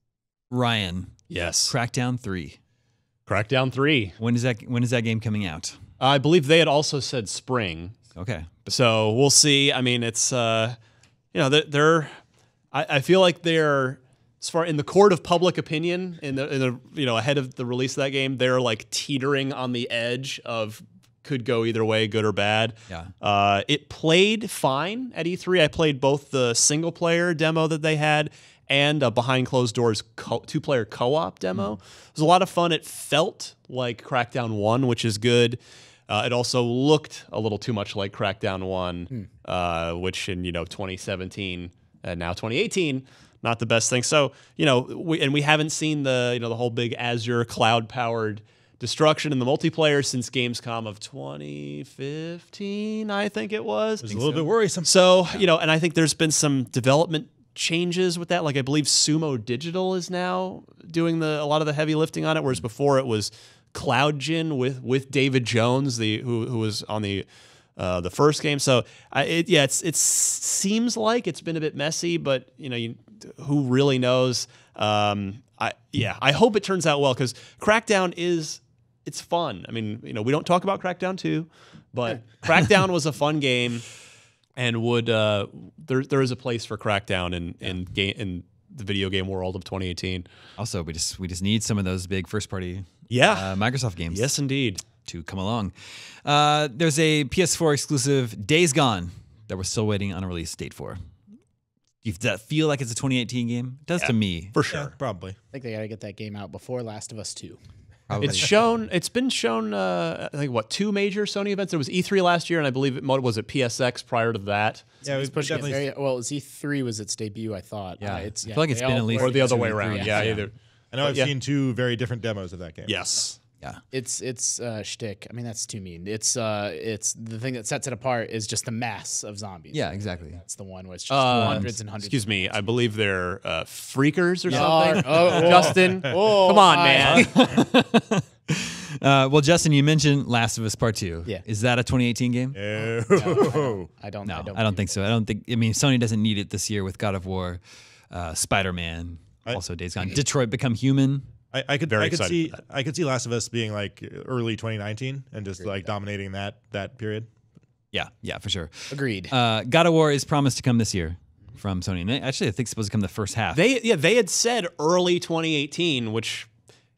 Ryan,
Yes.
Crackdown 3.
Crackdown 3.
When is that, when is that game coming out?
I believe they had also said spring.
Okay.
So we'll see. I mean, it's uh, you know, they're, they're I, I feel like they're as far in the court of public opinion in the, in the you know ahead of the release of that game, they're like teetering on the edge of could go either way, good or bad.
Yeah.
Uh, it played fine at E3. I played both the single player demo that they had and a behind closed doors co- two player co op demo. It was a lot of fun. It felt like Crackdown 1, which is good. Uh, it also looked a little too much like Crackdown 1, uh, which in, you know, 2017 and now 2018, not the best thing. So, you know, we, and we haven't seen the, you know, the whole big Azure cloud powered destruction in the multiplayer since Gamescom of 2015, I think it was.
It's a little bit worrisome.
So, you know, and I think there's been some development changes with that. Like I believe Sumo Digital is now doing the a lot of the heavy lifting on it, whereas before it was Cloudgine with with David Jones, the who who was on the uh, the first game. So, I, it, yeah, it's it seems like it's been a bit messy, but you know, you, who really knows? Um, I yeah, I hope it turns out well because Crackdown is it's fun. I mean, you know, we don't talk about Crackdown 2, but Crackdown was a fun game and would uh, there there is a place for Crackdown in in game in the video game world of 2018.
Also, we just we just need some of those big first party
Yeah.
uh, Microsoft games
yes, indeed.
to come along. Uh, there's a PS4 exclusive Days Gone that we're still waiting on a release date for. Does that feel like it's a 2018 game? It does to me.
For
Yeah,
sure.
probably.
I think they got to get that game out before Last of Us 2.
Probably.
It's shown. It's been shown. Uh, I think what two major Sony events. There was E3 last year, and I believe it was it PSX prior to that,
Yeah,
It's
we've
pushing it
definitely.
very, well, E3 was its debut, I thought.
Yeah.
Uh, it's,
I
yeah,
feel like it's
they
been
all
at least-
or the other way around. Yeah,
yeah.
either.
I know I've
yeah.
seen two very different demos of that game.
Yes.
Yeah.
It's it's uh, shtick. I mean, that's too mean. It's uh, it's the thing that sets it apart is just the mass of zombies.
Yeah, exactly.
That's the one where it's just
Uh,
hundreds and hundreds.
Excuse me. I believe they're uh, freakers or
Yeah.
something.
Oh, oh,
Justin,
oh,
come on,
I-
man.
Uh, well, Justin, you mentioned Last of Us Part Two.
Yeah.
Is that a 2018 game?
Oh.
I don't.
No,
I don't,
I don't think so. I don't think. I mean, Sony doesn't need it this year with God of War, uh, Spider Man, also Days Gone, Detroit Become Human.
I, I could
Very
I could see. I could see Last of Us being like early 2019 and just like dominating that that period.
Yeah, yeah, for sure.
Agreed.
Uh, God of War is promised to come this year from Sony. And actually, I think it's supposed to come the first half.
They yeah they had said early 2018, which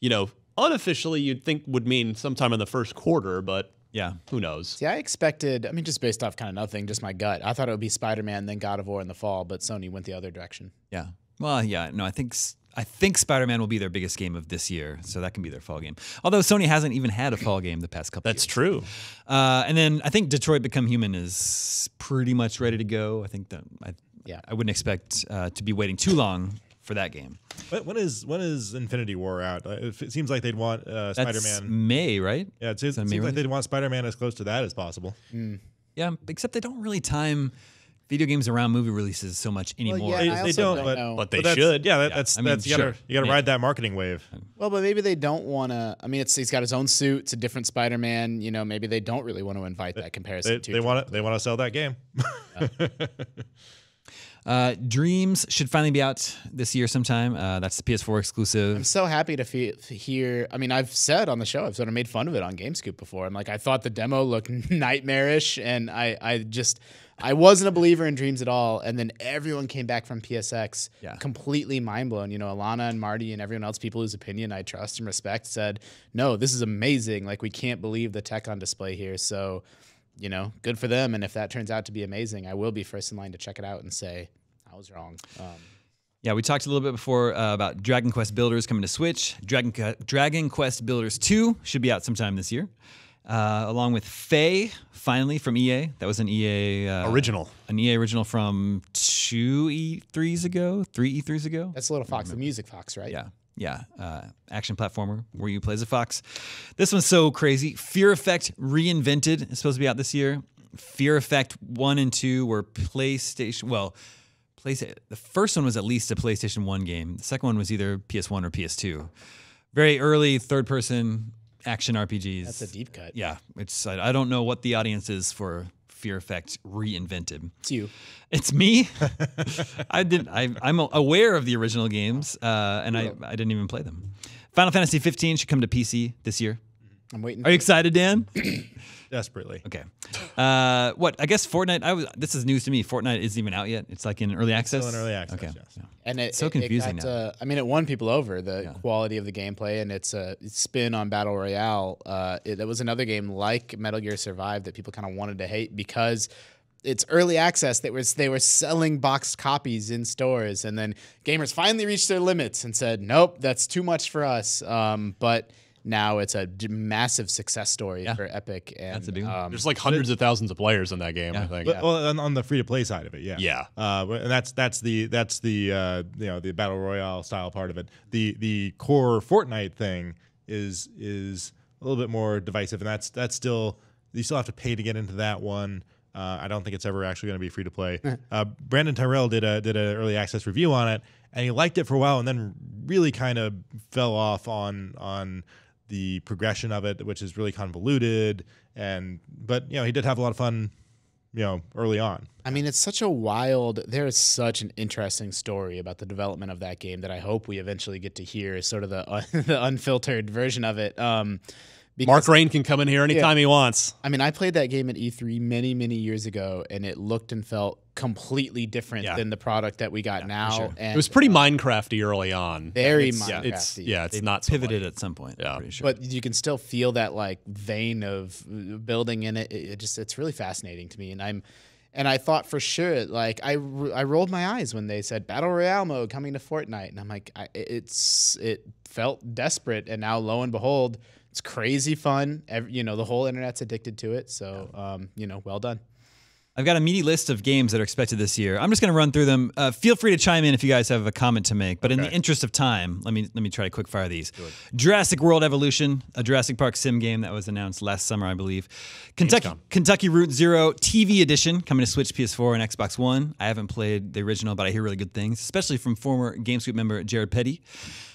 you know unofficially you'd think would mean sometime in the first quarter, but
yeah,
who knows?
See, I expected. I mean, just based off kind of nothing, just my gut. I thought it would be Spider Man, then God of War in the fall, but Sony went the other direction.
yeah. Well, yeah. No, I think s- I think Spider Man will be their biggest game of this year, so that can be their fall game. Although Sony hasn't even had a fall game the past couple.
That's
years.
true.
Uh, and then I think Detroit Become Human is pretty much ready to go. I think that I,
Yeah.
I wouldn't expect uh, to be waiting too long for that game.
When, when is when is Infinity War out? Uh, It it seems like they'd want uh, Spider-Man.
May, right?
Yeah, it seems, it seems like they'd want Spider-Man as close to that as possible.
Yeah, except they don't really time video games around movie releases so much anymore.
yeah,
They,
I
they don't,
don't
but,
know.
But they
that's-
should.
Yeah, that,
Yeah.
that's
I mean,
that's you gotta
sure.
you gotta
Yeah.
ride that marketing wave.
Well, but maybe they don't want to. I mean, it's he's got his own suit. It's a different Spider Man. You know, maybe they don't really want to invite that comparison.
They,
to
they want to they want to sell that game.
Uh, Dreams should finally be out this year sometime. Uh, that's the PS4 exclusive.
I'm so happy to fe- to hear. I mean, I've said on the show, I've sort of made fun of it on GameScoop before. I'm like, I thought the demo looked nightmarish, and I, I just, I wasn't a believer in Dreams at all. And then everyone came back from PSX,
Yeah.
completely mind blown. You know, Alanah and Marty and everyone else, people whose opinion I trust and respect, said, "No, this is amazing. Like, we can't believe the tech on display here." So, you know, good for them. And if that turns out to be amazing, I will be first in line to check it out and say I was wrong. Um,
Yeah, we talked a little bit before uh, about Dragon Quest Builders coming to Switch. Dragon, Dragon Quest Builders 2 should be out sometime this year, uh, along with Fe, finally from EA. That was an EA uh,
Original.
an EA original from two E3s ago, three E3s ago.
that's a Little Fox, the music fox, right?
Yeah, yeah. Uh, action platformer where you play as a fox. This one's so crazy. Fear Effect Reinvented is supposed to be out this year. Fear Effect 1 and 2 were PlayStation, well, PlayStation, the first one was at least a PlayStation 1 game. The second one was either PS1 or PS2. Very early third person action RPGs.
That's a deep cut.
Yeah, it's I, I don't know what the audience is for Fear Effect Reinvented.
It's you.
It's me. I did. I, I'm aware of the original games, uh, and I, I didn't even play them. Final Fantasy 15 should come to PC this year.
I'm waiting.
Are you excited, Dan?
Desperately.
Okay. Uh, what? I guess Fortnite. I was. This is news to me. Fortnite isn't even out yet. It's like in early access.
Still in early access,
Okay.
yes.
Yeah.
and it,
so
it- it
confusing
got,
now.
Uh, I mean, it won people over the quality of the gameplay and its uh, spin on battle royale. Uh, it, that was another game like Metal Gear Survive that people kind of wanted to hate because it's early access. They was they were selling boxed copies in stores, and then gamers finally reached their limits and said, "Nope, that's too much for us." Um, but now it's a d- massive success story for Epic, and
That's a big one.
um,
There's like hundreds of thousands of players in that game. I think.
But, well, on, on the free to play side of it, yeah,
Yeah.
uh, and that's that's the that's the uh, you know the battle royale style part of it. The the core Fortnite thing is is a little bit more divisive, and that's that's still you still have to pay to get into that one. Uh, I don't think it's ever actually going to be free to play. uh, Brandon Tyrell did a did an early access review on it, and he liked it for a while, and then really kind of fell off on on the progression of it, which is really convoluted. And but you know he did have a lot of fun, you know, early on.
I mean, it's such a wild. There is such an interesting story about the development of that game that I hope we eventually get to hear, is sort of the the unfiltered version of it. Um, because,
Mark Rein can come in here anytime he wants.
I mean, I played that game at E3 many, many years ago, and it looked and felt completely different
Yeah.
than the product that we got now. And
It was pretty Minecrafty early on.
very
it's,
Minecrafty.
It's yeah, it's
They
not so
pivoted
much.
at some point.
Yeah.
I'm pretty sure.
but you can still feel that like vein of uh, building in it. It, it just it's really fascinating to me, and I'm and I thought for sure like I, I rolled my eyes when they said battle royale mode coming to Fortnite, and I'm like I, it's it felt desperate, and now lo and behold, it's crazy fun. Every, you know the whole internet's addicted to it, so um, you know well done.
I've got a meaty list of games that are expected this year. I'm just going to run through them. Uh, feel free to chime in if you guys have a comment to make. But in the interest of time, let me let me try to quick fire these. Jurassic World Evolution, a Jurassic Park sim game that was announced last summer, I believe. Kentucky Kentucky Route Zero TV edition coming to Switch, PS4, and Xbox One. I haven't played the original, but I hear really good things, especially from former GameScoop member Jared Petty.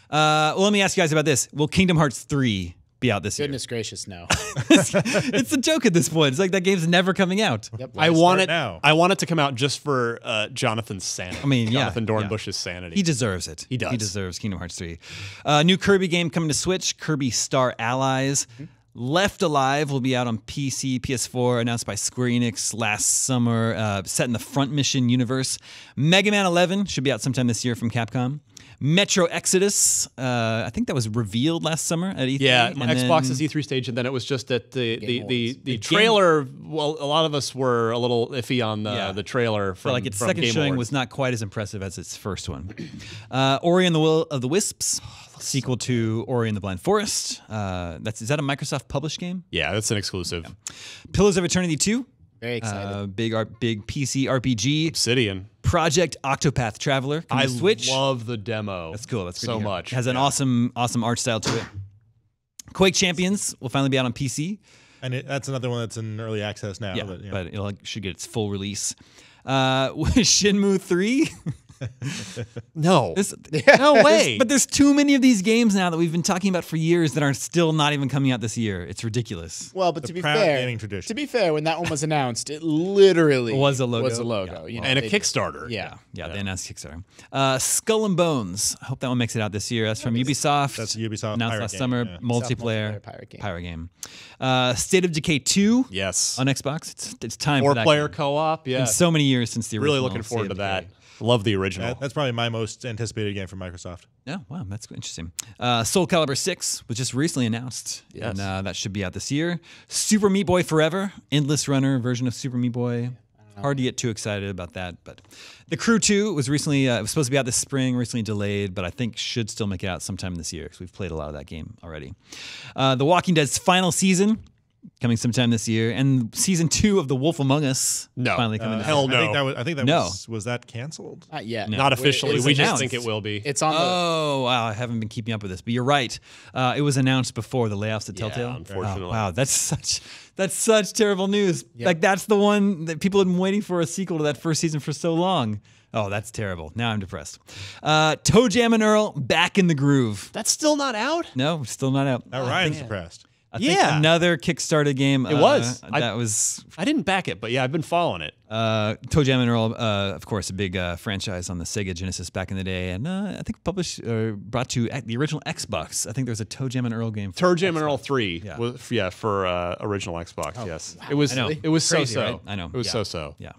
Uh, well, let me ask you guys about this. Will Kingdom Hearts 3 be out this year?
Goodness gracious, no.
it's a joke at this point. It's like that game's never coming out.
Yep.
I want it
now?
I want it to come out just for uh, Jonathan's sanity.
I mean, yeah,
Jonathan
yeah.
Dornbush's sanity.
He deserves it.
He does.
He deserves Kingdom Hearts 3. Uh, new Kirby game coming to Switch, Kirby Star Allies. Left Alive will be out on PC, PS4, announced by Square Enix last summer, uh, set in the Front Mission universe. Mega Man 11 should be out sometime this year from Capcom. Metro Exodus, uh, I think that was revealed last summer at E3.
yeah,
and
Xbox's
then-
E3 stage, and then it was just that the the
Game
the,
Awards.
the trailer. Well, a lot of us were a little iffy on the
Yeah.
the trailer. From,
But like its
from
second
Game
showing
Awards.
was not quite as impressive as its first one. Uh, Ori and the Will of the Wisps, sequel to Ori and the Blind Forest. Uh, that's is that a Microsoft published game?
yeah, that's an exclusive.
Pillars of Eternity 2,
Very excited.
uh, big R- big PC RPG.
Obsidian.
Project Octopath Traveler
I
to Switch.
love the demo.
that's cool. That's good
so
hear.
much.
It has an
Yeah.
awesome awesome art style to it. Quake Champions will finally be out on PC.
And it, that's another one that's in early access now.
Yeah,
but, you know.
but it should get its full release. Uh, Shenmue 3.
no.
This,
no way.
But there's too many of these games now that we've been talking about for years that are still not even coming out this year. It's ridiculous.
well, but to be fair,
tradition.
to be fair, when that one was announced, it literally
Was a logo.
Was a logo. You know,
and a
they-
Kickstarter.
Yeah.
Yeah, they announced Kickstarter. Uh, Skull and Bones. I hope that one makes it out this year. That's from Ubisoft.
That's Ubisoft
Announced
pirate
last
game,
summer.
yeah.
Multiplayer.
multiplayer pirate game.
Pirate game. Uh, State of Decay 2
Yes.
on Xbox. It's, it's time
Four
for that.
player co-op. Yeah.
Been so many years since the original.
really looking forward
State
to
of
that.
Decay.
Love the original.
That- that's probably my most anticipated game from Microsoft.
Yeah, wow, that's interesting. Uh, Soul Calibur 6 was just recently announced.
Yes.
And uh, that should be out this year. Super Meat Boy Forever, Endless Runner version of Super Meat Boy. Hard to get too excited about that, but The Crew 2 was recently uh, it was supposed to be out this spring, recently delayed, but I think should still make it out sometime this year because we've played a lot of that game already. Uh, the Walking Dead's final season coming sometime this year, and season two of The Wolf Among Us
No.
finally coming.
Uh,
this
hell
I think
no.
that was. I think that
No.
was. Was that canceled?
Not yet.
Not officially.
It's,
we just think it will be.
it's on the.
Oh wow! I haven't been keeping up with this, but you're right. Uh, it was announced before the layoffs at Telltale.
unfortunately.
Wow, wow, that's such that's such terrible news. Like that's the one that people have been waiting for a sequel to that first season for so long. Oh, that's terrible. Now I'm depressed. Uh, Toe Jam and Earl back in the groove.
That's still not out.
No, still not out.
Now Ryan's depressed.
I think
Yeah.
another Kickstarter game. It
was. I-
that was
I didn't back it, but yeah, I've been following it.
uh, Toe Jam and Earl, uh, of course, a big uh, franchise on the Sega Genesis back in the day, and uh, I think published uh, brought to the original Xbox. I think there was a Toe Jam and Earl game. for
Turd Jam and Earl Three.
Yeah.
Was, yeah, for uh, original Xbox. yes, it was.
I.
It was so
Crazy,
so.
right? I know.
It was
Yeah.
so so.
Yeah.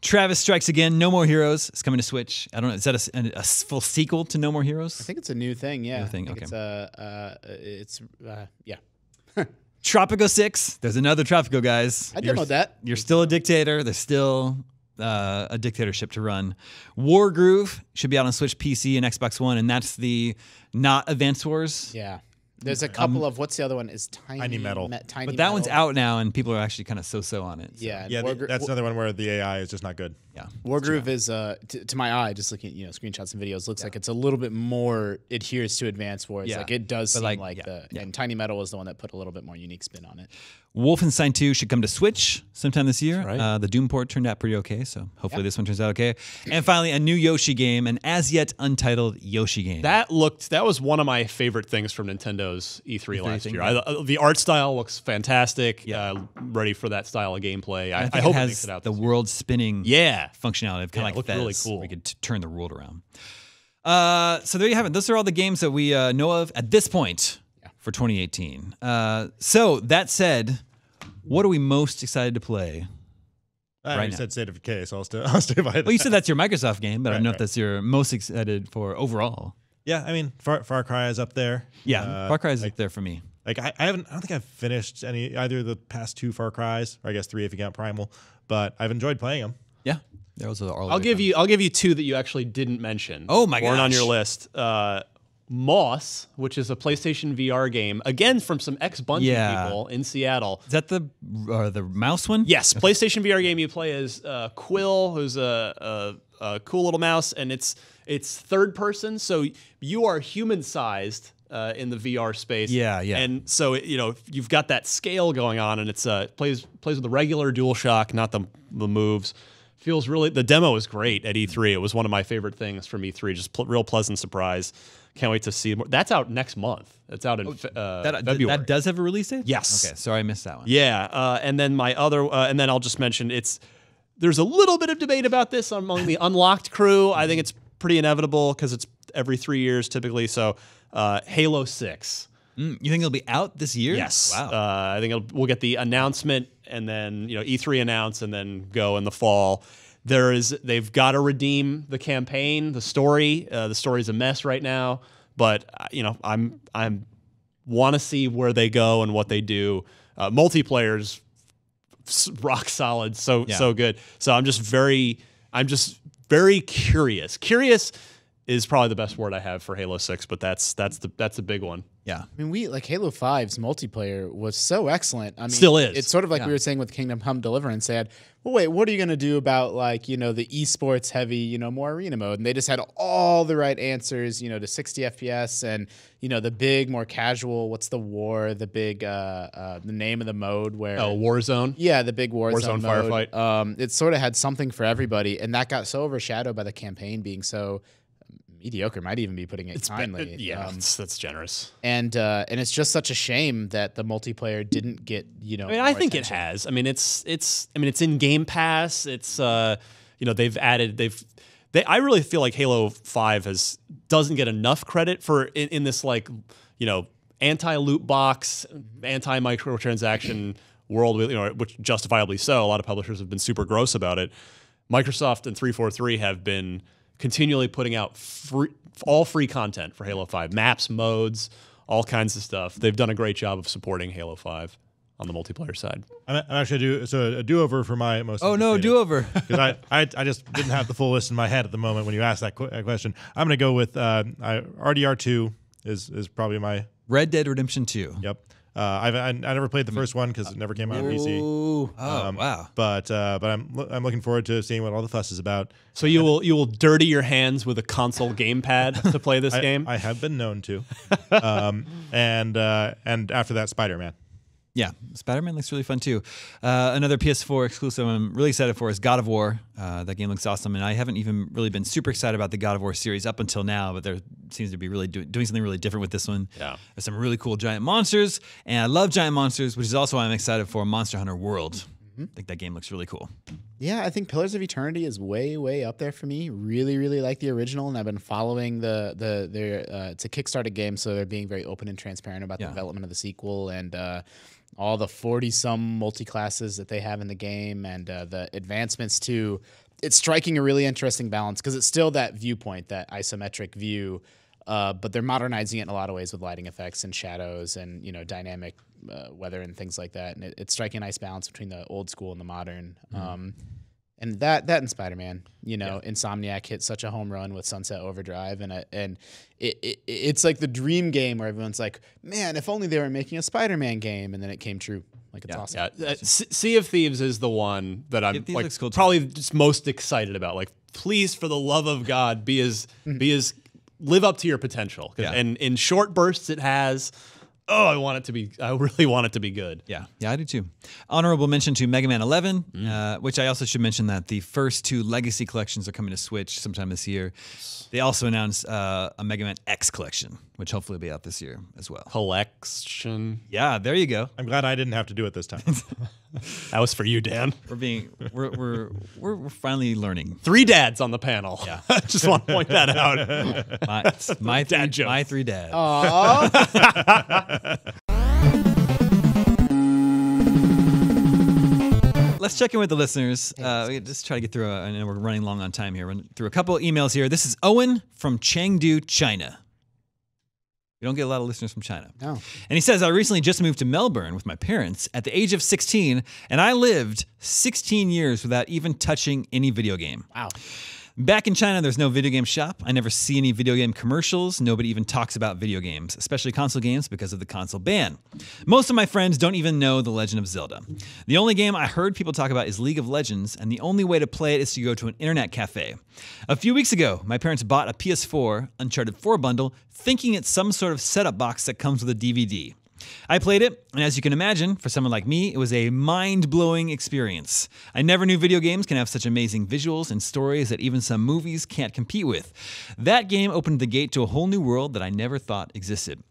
Travis Strikes Again, No More Heroes. It's coming to Switch. I don't know. Is that a full sequel to No More Heroes?
I think it's a new thing. Yeah.
New thing,
I think
okay.
It's uh, uh, it's uh, yeah.
Tropico 6. There's another Tropico, guys.
I
You're-
demoed that.
You're still a dictator. There's still uh, a dictatorship to run. Wargroove should be out on Switch, PC, and Xbox One, and that's the not Advance Wars.
Yeah. There's a couple of what's the other one? Is tiny,
Tiny Metal.
Me- tiny
But that one's out now, and people are actually kind of so-so on it. so,
Yeah.
Yeah,
War, Gro-
that's another one where the AI is just not good.
yeah.
Wargroove is uh t- to my eye, just looking at you know screenshots and videos, looks like it's a little bit more adheres to Advanced Wars.
Yeah.
Like it does
But
seem
like,
like,
yeah,
the
yeah.
and Tiny Metal is the one that put a little bit more unique spin on it.
Wolfenstein 2 should come to Switch sometime this year.
right.
Uh, the Doom port turned out pretty okay, so hopefully this one turns out okay. And finally, a new Yoshi game, an as yet untitled Yoshi game.
That looked that was one of my favorite things from Nintendo's E3, last
thing,
year. I, the art style looks fantastic.
Yeah.
Uh, ready for that style of gameplay. I,
I,
I, hope
it has
it out.
the world spinning
Yeah.
functionality of kind
Yeah,
of like
looked really cool.
We could turn the world around. Uh, so there you have it. Those are all the games that we uh, know of at this point for 2018. Uh, so that said, what are we most excited to play?
I
Right
already said State of Decay, so I'll stay, I'll stay by that.
Well, you said that's your Microsoft game, but I
Right,
don't know if
right.
that's your most excited for overall.
Yeah, I mean, Far, Far Cry is up there.
Yeah,
Uh,
Far Cry is
like,
up there for me.
like I, I haven't. I don't think I've finished any either of the past two Far Cries, or I guess three if you count Primal. But I've enjoyed playing them.
Yeah, those are all.
I'll give you I'll give you two that you actually didn't mention.
Oh my god,
weren't on your list. Uh, Moss, which is a PlayStation VR game, again from some ex Bungie
Yeah.
people in Seattle.
Is that the uh, the mouse one?
Yes, PlayStation VR game you play as uh, Quill, who's a, a, a cool little mouse, and it's it's third person, so you are human sized uh, in the VR space.
Yeah, yeah.
And so you know you've got that scale going on, and it's uh plays plays with the regular DualShock, not the the moves. Feels really the demo is great at E3. It was one of my favorite things from E3. Just pl- real pleasant surprise. Can't wait to see more. That's out next month. That's out in fe- uh,
Oh, That,
February.
that does have a release date.
Yes.
Okay, sorry I missed that one.
Yeah, uh, and then my other, uh, and then I'll just mention it's. There's a little bit of debate about this among the unlocked crew. I think it's pretty inevitable because it's every three years typically. So, uh, Halo Six.
Mm, you think it'll be out this year?
Yes.
Wow.
Uh, I think it'll, we'll get the announcement and then you know E3 announce and then go in the fall. There is they've got to redeem the campaign, the story. Uh, the story's a mess right now, but uh, you know I'm I'm want to see where they go and what they do. Uh, multiplayer's rock solid, so
Yeah.
so good. So I'm just very I'm just very curious. Curious is probably the best word I have for Halo Six, but that's that's the that's the big one.
Yeah.
I mean, we like Halo 5's multiplayer was so excellent. I mean,
Still is.
It's sort of like
Yeah.
we were saying with Kingdom Come Deliverance. They had, well, wait, what are you going to do about like you know the esports heavy, you know, more arena mode? And they just had all the right answers, you know, to 60 FPS and you know the big, more casual. What's the war? The big, uh, uh the name of the mode where
Oh, Warzone.
yeah, the big Warzone,
Warzone
mode.
firefight.
Um, it sort of had something for everybody, and that got so overshadowed by the campaign being so mediocre. Might even be putting it kindly.
Yeah,
Um,
that's, that's generous.
and uh, and it's just such a shame that the multiplayer didn't get you know.
I mean, I think
attention.
it has. I mean, it's it's. I mean, it's in Game Pass. It's uh, you know, they've added they've. They, I really feel like Halo Five has doesn't get enough credit for in, in this like you know anti loot box, anti microtransaction world. You know, which justifiably so. A lot of publishers have been super gross about it. Microsoft and 343 have been continually putting out free, all free content for Halo 5, maps, modes, all kinds of stuff. They've done a great job of supporting Halo 5 on the multiplayer side.
I'm, I'm actually do so a do over for my most.
Oh no, do over.
because I, I I just didn't have the full list in my head at the moment when you asked that, qu- that question. I'm gonna go with uh, I, RDR two is is probably my
Red Dead Redemption 2.
yep. Uh, I've I, I never played the first one because it never came out on PC.
Ooh.
Oh, wow.
But uh, but I'm I'm looking forward to seeing what all the fuss is about.
So you will you will dirty your hands with a console gamepad to play this
I,
game.
I have been known to. um, and uh, and after that, Spider Man.
Yeah, Spider Man looks really fun too. Uh, another PS4 exclusive I'm really excited for is God of War. Uh, that game looks awesome, and I haven't even really been super excited about the God of War series up until now, but there seems to be really do- doing something really different with this one.
Yeah.
There's some really cool giant monsters, and I love giant monsters, which is also why I'm excited for Monster Hunter World. I think that game looks really cool.
Yeah, I think Pillars of Eternity is way, way up there for me. Really, really like the original, and I've been following the the their. Uh, it's a Kickstarter game, so they're being very open and transparent about
Yeah.
the development of the sequel and uh, all the forty some multi classes that they have in the game and uh, the advancements too. It's striking a really interesting balance because it's still that viewpoint, that isometric view. Uh, but they're modernizing it in a lot of ways with lighting effects and shadows and you know dynamic uh, weather and things like that. And it, it's striking a nice balance between the old school and the modern. Um, and that that and Spider Man, you know, Insomniac hit such a home run with Sunset Overdrive, and a, and it, it it's like the dream game where everyone's like, man, if only they were making a Spider Man game, and then it came true. Like it's awesome.
Yeah, uh, Se- Sea of Thieves is the one that I'm like
cool
probably just most excited about. Like, please, for the love of God, be as be as live up to your potential.
Yeah.
And in short bursts, it has. Oh, I want it to be. I really want it to be good.
Yeah, yeah, I do too. Honorable mention to Mega Man 11,
Mm.
uh, which I also should mention that the first two Legacy collections are coming to Switch sometime this year. They also announced uh, a Mega Man X collection, which hopefully will be out this year as well.
Collection.
Yeah, there you go.
I'm glad I didn't have to do it this time.
That was for you, Dan.
We're being we're we're we're, we're finally learning.
Three dads on the panel. Yeah, just want to point that out.
My my three,
Dad joke.
my three dads.
Aw.
Let's check in with the listeners. Uh, we just try to get through. A, I know we're running long on time here. Run through a couple emails here. This is Owen from Chengdu, China. We don't get a lot of listeners from China.
No.
And he says, I recently just moved to Melbourne with my parents at the age of 16, and I lived 16 years without even touching any video game.
wow.
Back in China, there's no video game shop. I never see any video game commercials. Nobody even talks about video games, especially console games, because of the console ban. Most of my friends don't even know The Legend of Zelda. The only game I heard people talk about is League of Legends, and the only way to play it is to go to an internet cafe. A few weeks ago, my parents bought a PS4 Uncharted 4 bundle, thinking it's some sort of setup box that comes with a DVD. I played it, and as you can imagine, for someone like me, it was a mind blowing experience. I never knew video games can have such amazing visuals and stories that even some movies can't compete with. That game opened the gate to a whole new world that I never thought existed.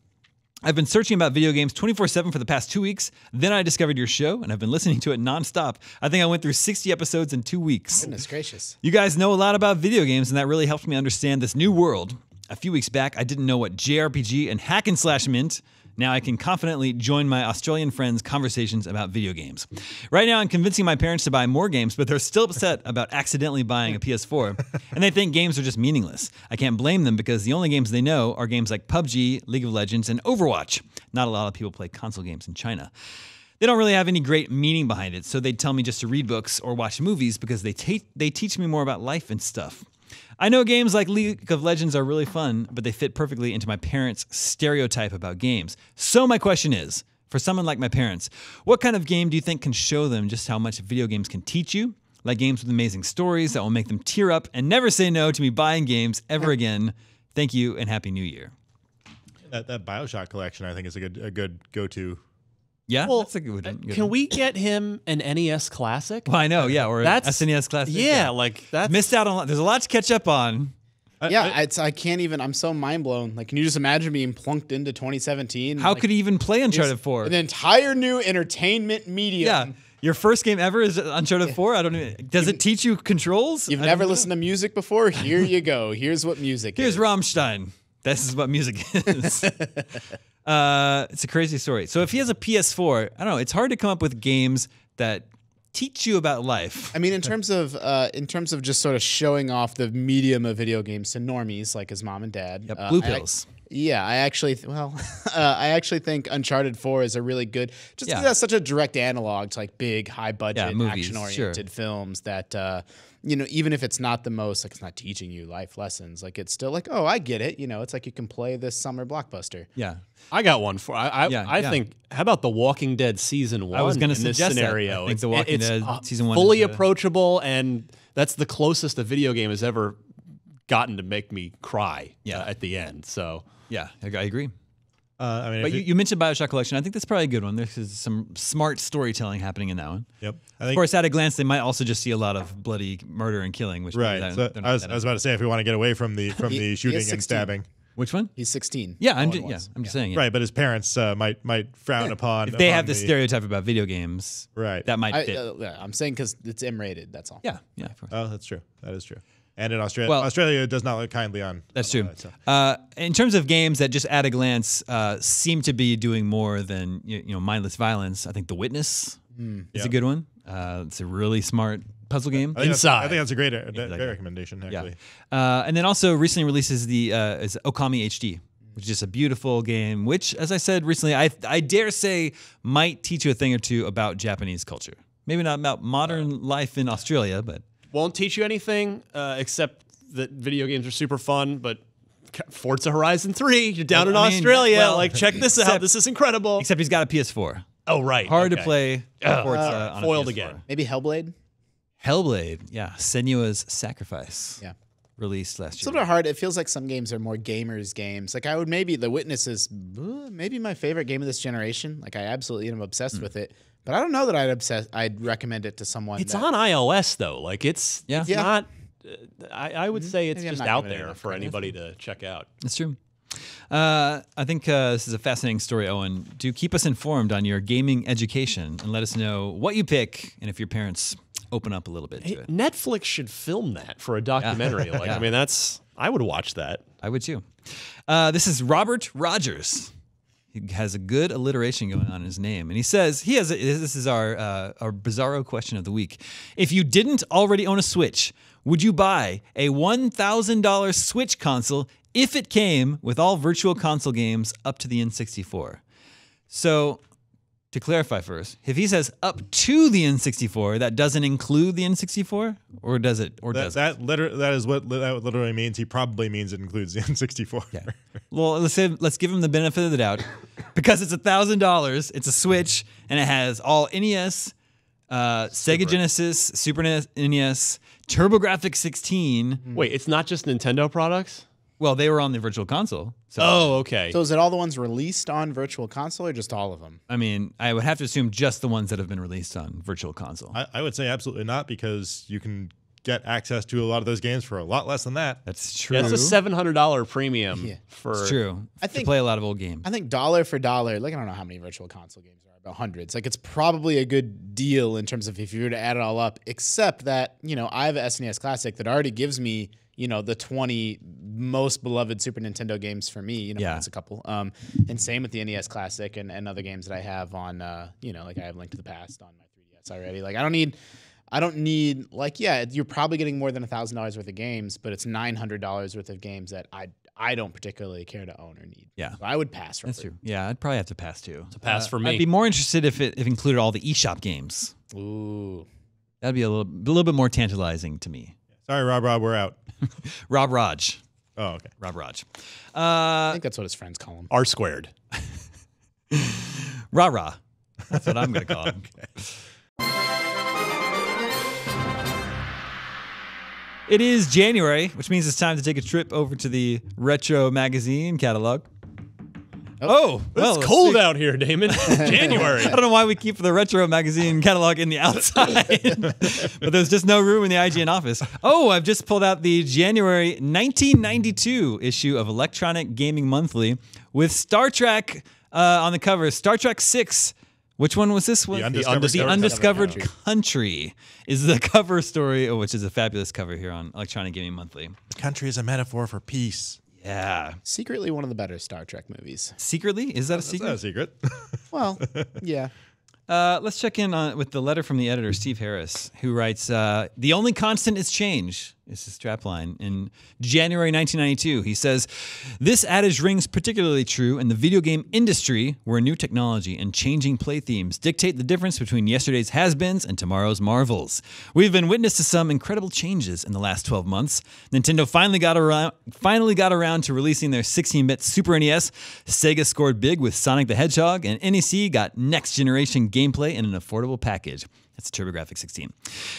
I've been searching about video games 24 7 for the past two weeks. Then I discovered your show, and I've been listening to it nonstop. I think I went through 60 episodes in two weeks.
Goodness gracious.
You guys know a lot about video games, and that really helped me understand this new world. A few weeks back, I didn't know what JRPG and hack and slash meant. Now I can confidently join my Australian friends' conversations about video games. Right now, I'm convincing my parents to buy more games, but they're still upset about accidentally buying a PS4, and they think games are just meaningless. I can't blame them because the only games they know are games like PUBG, League of Legends, and Overwatch. Not a lot of people play console games in China. They don't really have any great meaning behind it, so they tell me just to read books or watch movies because they they teach me more about life and stuff. I know games like League of Legends are really fun, but they fit perfectly into my parents' stereotype about games. So my question is, for someone like my parents, what kind of game do you think can show them just how much video games can teach you? Like games with amazing stories that will make them tear up and never say no to me buying games ever again. Thank you and happy new year.
that, that Bioshock collection, I think, is a good a good go to.
Yeah,
Well,
that's a good, uh, good
Can
one.
we get him an NES Classic?
Well, I know, yeah, or
That's
SNES Classic.
Yeah, like that's
missed out on. a lot. There's a lot to catch up on.
yeah, it's I can't even. I'm so mind blown. Like, can you just imagine being plunked into 2017?
How
like,
could he even play Uncharted 4?
an entire new entertainment medium?
Yeah. Your first game ever is Uncharted 4? I don't even. Does it teach you controls?
You've
I
never
don't know.
listened to music before? Here you go. Here's what music
Here's
is.
Here's Rammstein. This is what music is. uh, it's a crazy story. So if he has a PS4, I don't know. It's hard to come up with games that teach you about life.
I mean, in terms of uh, in terms of just sort of showing off the medium of video games to normies like his mom and dad.
Yep,
uh,
blue
I-
pills.
yeah, I actually th- well, uh, I actually think Uncharted Four is a really good. Just
Yeah.
that's such a direct analog to like big, high budget,
movies,
action oriented films that. Uh, you know, even if it's not the most, like it's not teaching you life lessons, like it's still like, oh, I get it. You know, it's like you can play this summer blockbuster.
Yeah.
I got one for. I I,
Yeah,
I
yeah.
think. How about the Walking Dead season one?
I was gonna
in this
suggest that.
scenario.
I think
It's-
The Walking
it's,
Dead
uh,
season one
fully
is, uh,
approachable, and that's the closest a video game has ever gotten to make me cry.
Yeah.
uh, at the end. So
Yeah, I I agree.
Uh, I mean,
But you,
it-
you mentioned Bioshock Collection. I think that's probably a good one. There's some smart storytelling happening in that one.
yep. I
Of course, at a glance, they might also just see a lot of bloody murder and killing, which
right. So
not-
I was, I was about to say if we want to get away from the from
He- he
the shooting and stabbing,
Which one?
He's 16.
Yeah, I'm
all
just yeah. I'm just saying. Yeah.
right? But his parents uh, might might frown upon
If they
upon
have this
the-
stereotype about video games,
Right.
that might
I,
fit.
uh, yeah, I'm saying because it's M rated. That's all.
yeah, yeah, of course.
Oh, that's true. That is true. And in Australia,
Well-
Australia does not look kindly on.
That's
on
true.
that, so.
Uh, in terms of games that just at a glance uh, seem to be doing more than you, you know mindless violence, I think The Witness is
Yeah.
a good one. Uh, it's a really smart puzzle game.
I think that's-
Inside.
I think that's a great, uh,
Exactly.
great recommendation.
Yeah,
Actually,
uh, and then also recently releases the uh, is Okami HD. which is just a beautiful game. Which, as I said recently, I I dare say might teach you a thing or two about Japanese culture. Maybe not about modern life in Australia, but
Won't teach you anything uh, except that video games are super fun, but Forza Horizon 3, you're down
Well,
in
I mean,
Australia.
well,
like, check this out. This is incredible.
except he's got a PS4.
oh, right.
Hard
okay.
to play. Forza on a
foiled
PS4.
again.
Maybe Hellblade.
Hellblade, yeah, Senua's Sacrifice.
Yeah.
released last
It's a
year.
little bit hard. It feels like some games are more gamers games. Like I would maybe The Witness is uh, maybe my favorite game of this generation. Like I absolutely am obsessed with it. But I don't know that I'd obsess. I'd recommend it to someone.
It's on iOS, though. Like, it's,
Yeah.
it's
Yeah.
not. Uh, I, I would say it's
Maybe
just out there for anybody to check out.
That's true. Uh, I think uh, this is a fascinating story, Owen. Do keep us informed on your gaming education and let us know what you pick and if your parents open up a little bit to it.
Netflix should film that for a documentary. Like,
Yeah.
I mean, that's. I would watch that.
I would too. Uh, this is Robert Rogers. He has a good alliteration going on in his name, and he says he has. A, this is our uh, our bizarro question of the week. If you didn't already own a Switch, would you buy a one thousand dollars Switch console if it came with all Virtual Console games up to the N64? So. To clarify first, if he says up to the N64, that doesn't include the N64, or does it? Or
That
does
that, liter- that is what li- that literally means. He probably means it includes the N64.
Yeah. Well, let's say, let's give him the benefit of the doubt because it's a thousand dollars. It's a Switch and it has all NES, uh, Sega Genesis, Super NES, NES, TurboGrafx 16.
Wait, it's not just Nintendo products?
Well, they were on the Virtual Console. So
Oh, okay.
So is it all the ones released on Virtual Console or just all of them?
I mean, I would have to assume just the ones that have been released on Virtual Console.
I, I would say absolutely not because you can get access to a lot of those games for a lot less than that.
That's true.
That's a seven hundred dollar premium
Yeah.
for.
It's true.
I
to
think-
play a lot of old games.
I think dollar for dollar, like I don't know how many virtual console games there are, about hundreds. Like it's probably a good deal in terms of if you were to add it all up, except that, you know, I have an SNES Classic that already gives me, you know, the 20 most beloved Super Nintendo games for me. You know,
Yeah.
it's a couple. Um, and same with the NES Classic and, and other games that I have on, uh, you know, like I have Link to the Past on my 3DS already. Like I don't need. I don't need like yeah, you're probably getting more than a thousand dollars worth of games, but it's nine hundred dollars worth of games that I I don't particularly care to own or need.
Yeah.
So I would pass.
That's true. Yeah, I'd probably have to pass too. To
pass for me.
I'd be more interested if it if included all the eShop games.
Ooh.
That'd be a little a little bit more tantalizing to me.
Sorry, Rob. Rob, we're out.
Rob Raj.
Oh, okay.
Rob Raj.
I
Uh,
think that's what his friends call him.
R squared.
rah rah. That's what I'm going to call him. It is January, which means it's time to take a trip over to the Retro Magazine catalog. Oh, well,
it's cold out here, Damon. January.
I don't know why we keep the Retro Magazine catalog in the outside, but there's just no room in the IGN office. Oh, I've just pulled out the January 1992 issue of Electronic Gaming Monthly with Star Trek uh, on the cover. Star Trek 6. Which one was this one?
The Undiscovered
The
Country.
Undiscovered Country is the cover story, which is a fabulous cover here on Electronic Gaming Monthly.
The country is a metaphor for peace.
Yeah.
Secretly one of the better Star Trek movies.
Secretly? Is that a
That's
secret?
not a secret.
Well, yeah.
Uh, let's check in on, with the letter from the editor, Steve Harris, who writes uh, The only constant is change, is his strapline. In January 1992, he says, This adage rings particularly true in the video game industry, where new technology and changing play themes dictate the difference between yesterday's has beens and tomorrow's marvels. We've been witness to some incredible changes in the last 12 months. Nintendo finally got around, finally got around to releasing their 16 bit Super NES. Sega scored big with Sonic the Hedgehog, and NEC got next generation gameplay in an affordable package. That's TurboGrafx 16.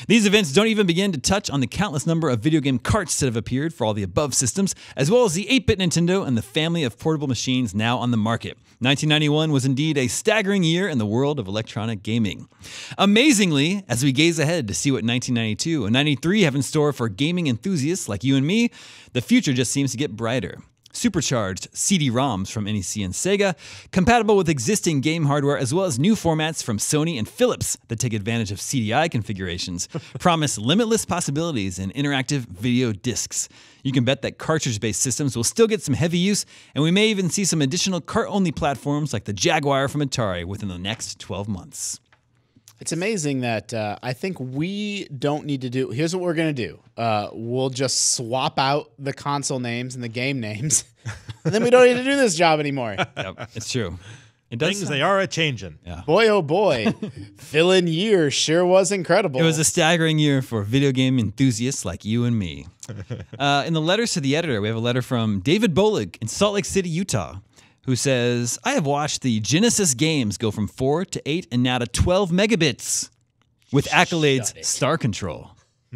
These events don't even begin to touch on the countless number of video game carts that have appeared for all the above systems, as well as the 8 bit Nintendo and the family of portable machines now on the market. 1991 was indeed a staggering year in the world of electronic gaming. Amazingly, as we gaze ahead to see what 1992 and 93 have in store for gaming enthusiasts like you and me, the future just seems to get brighter supercharged CD-ROMs from NEC and Sega, compatible with existing game hardware as well as new formats from Sony and Philips that take advantage of CDI configurations, promise limitless possibilities in interactive video discs. You can bet that cartridge-based systems will still get some heavy use, and we may even see some additional cart-only platforms like the Jaguar from Atari within the next 12 months.
It's amazing that uh, I think we don't need to do. Here's what we're gonna do. Uh, we'll just swap out the console names and the game names, and then we don't need to do this job anymore.
Yep, it's true. It does.
Things
sound-
they are a changing.
boy, oh boy, fill-in year sure was incredible.
It was a staggering year for video game enthusiasts like you and me. Uh, in the letters to the editor, we have a letter from David Bolig in Salt Lake City, Utah, who says, I have watched the Genesis games go from 4 to 8 and now to 12 megabits with Accolade's Star Control.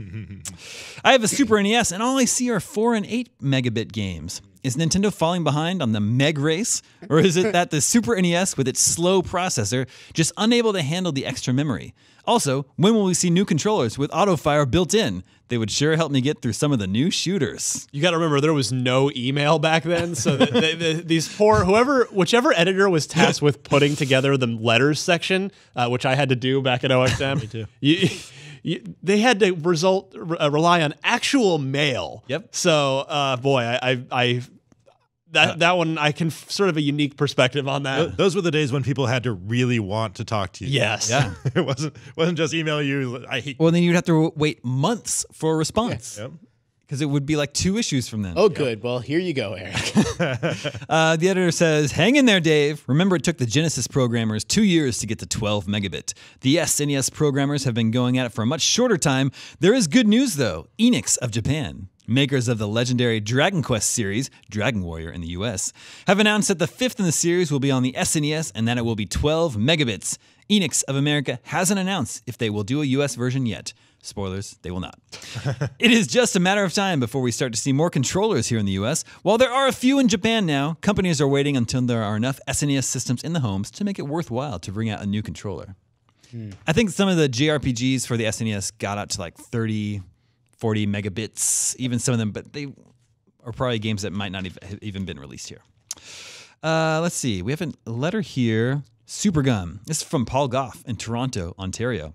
I have a Super NES and all I see are 4 and 8 megabit games. Is Nintendo falling behind on the Meg race? Or is it that the Super NES, with its slow processor, just unable to handle the extra memory? Also, when will we see new controllers with auto fire built in? They would sure help me get through some of the new shooters.
You got to remember there was no email back then, so the, the, the, these poor whoever whichever editor was tasked with putting together the letters section, uh, which I had to do back at OXM. Me
too.
You, you, they had to result uh, rely on actual mail.
Yep.
So, uh, boy, I, I, I that that one I can f- sort of a unique perspective on that.
Those were the days when people had to really want to talk to you.
Yes.
Yeah.
it wasn't wasn't just email you. I hate.
Well, then you'd have to wait months for a response
Yep.
Because it would be like two issues from then.
oh, good. Well, here you go, Eric.
Uh, the editor says, Hang in there, Dave. Remember, it took the Genesis programmers two years to get to 12 megabit. The SNES programmers have been going at it for a much shorter time. There is good news, though. Enix of Japan, makers of the legendary Dragon Quest series, Dragon Warrior in the US, have announced that the fifth in the series will be on the SNES and that it will be 12 megabits. Enix of America hasn't announced if they will do a US version yet. Spoilers, they will not. It is just a matter of time before we start to see more controllers here in the US. While there are a few in Japan now, companies are waiting until there are enough SNES systems in the homes to make it worthwhile to bring out a new controller. I think some of the JRPGs for the SNES got out to like 30, 40 megabits, even some of them, but they are probably games that might not have have even been released here. Uh, let's see. We have a letter here. Supergun. This is from Paul Goff in Toronto, Ontario.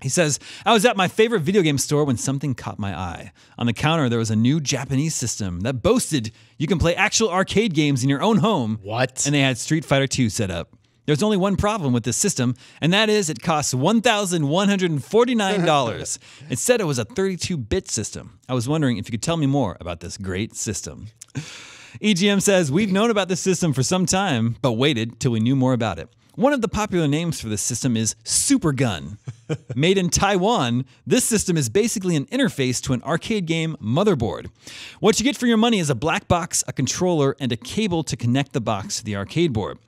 He says, I was at my favorite video game store when something caught my eye. On the counter, there was a new Japanese system that boasted you can play actual arcade games in your own home.
What?
And they had Street Fighter II set up. There's only one problem with this system, and that is it costs $1,149. it said it was a 32 bit system. I was wondering if you could tell me more about this great system. EGM says, We've known about this system for some time, but waited till we knew more about it. One of the popular names for this system is Supergun. Made in Taiwan, this system is basically an interface to an arcade game motherboard. What you get for your money is a black box, a controller, and a cable to connect the box to the arcade board.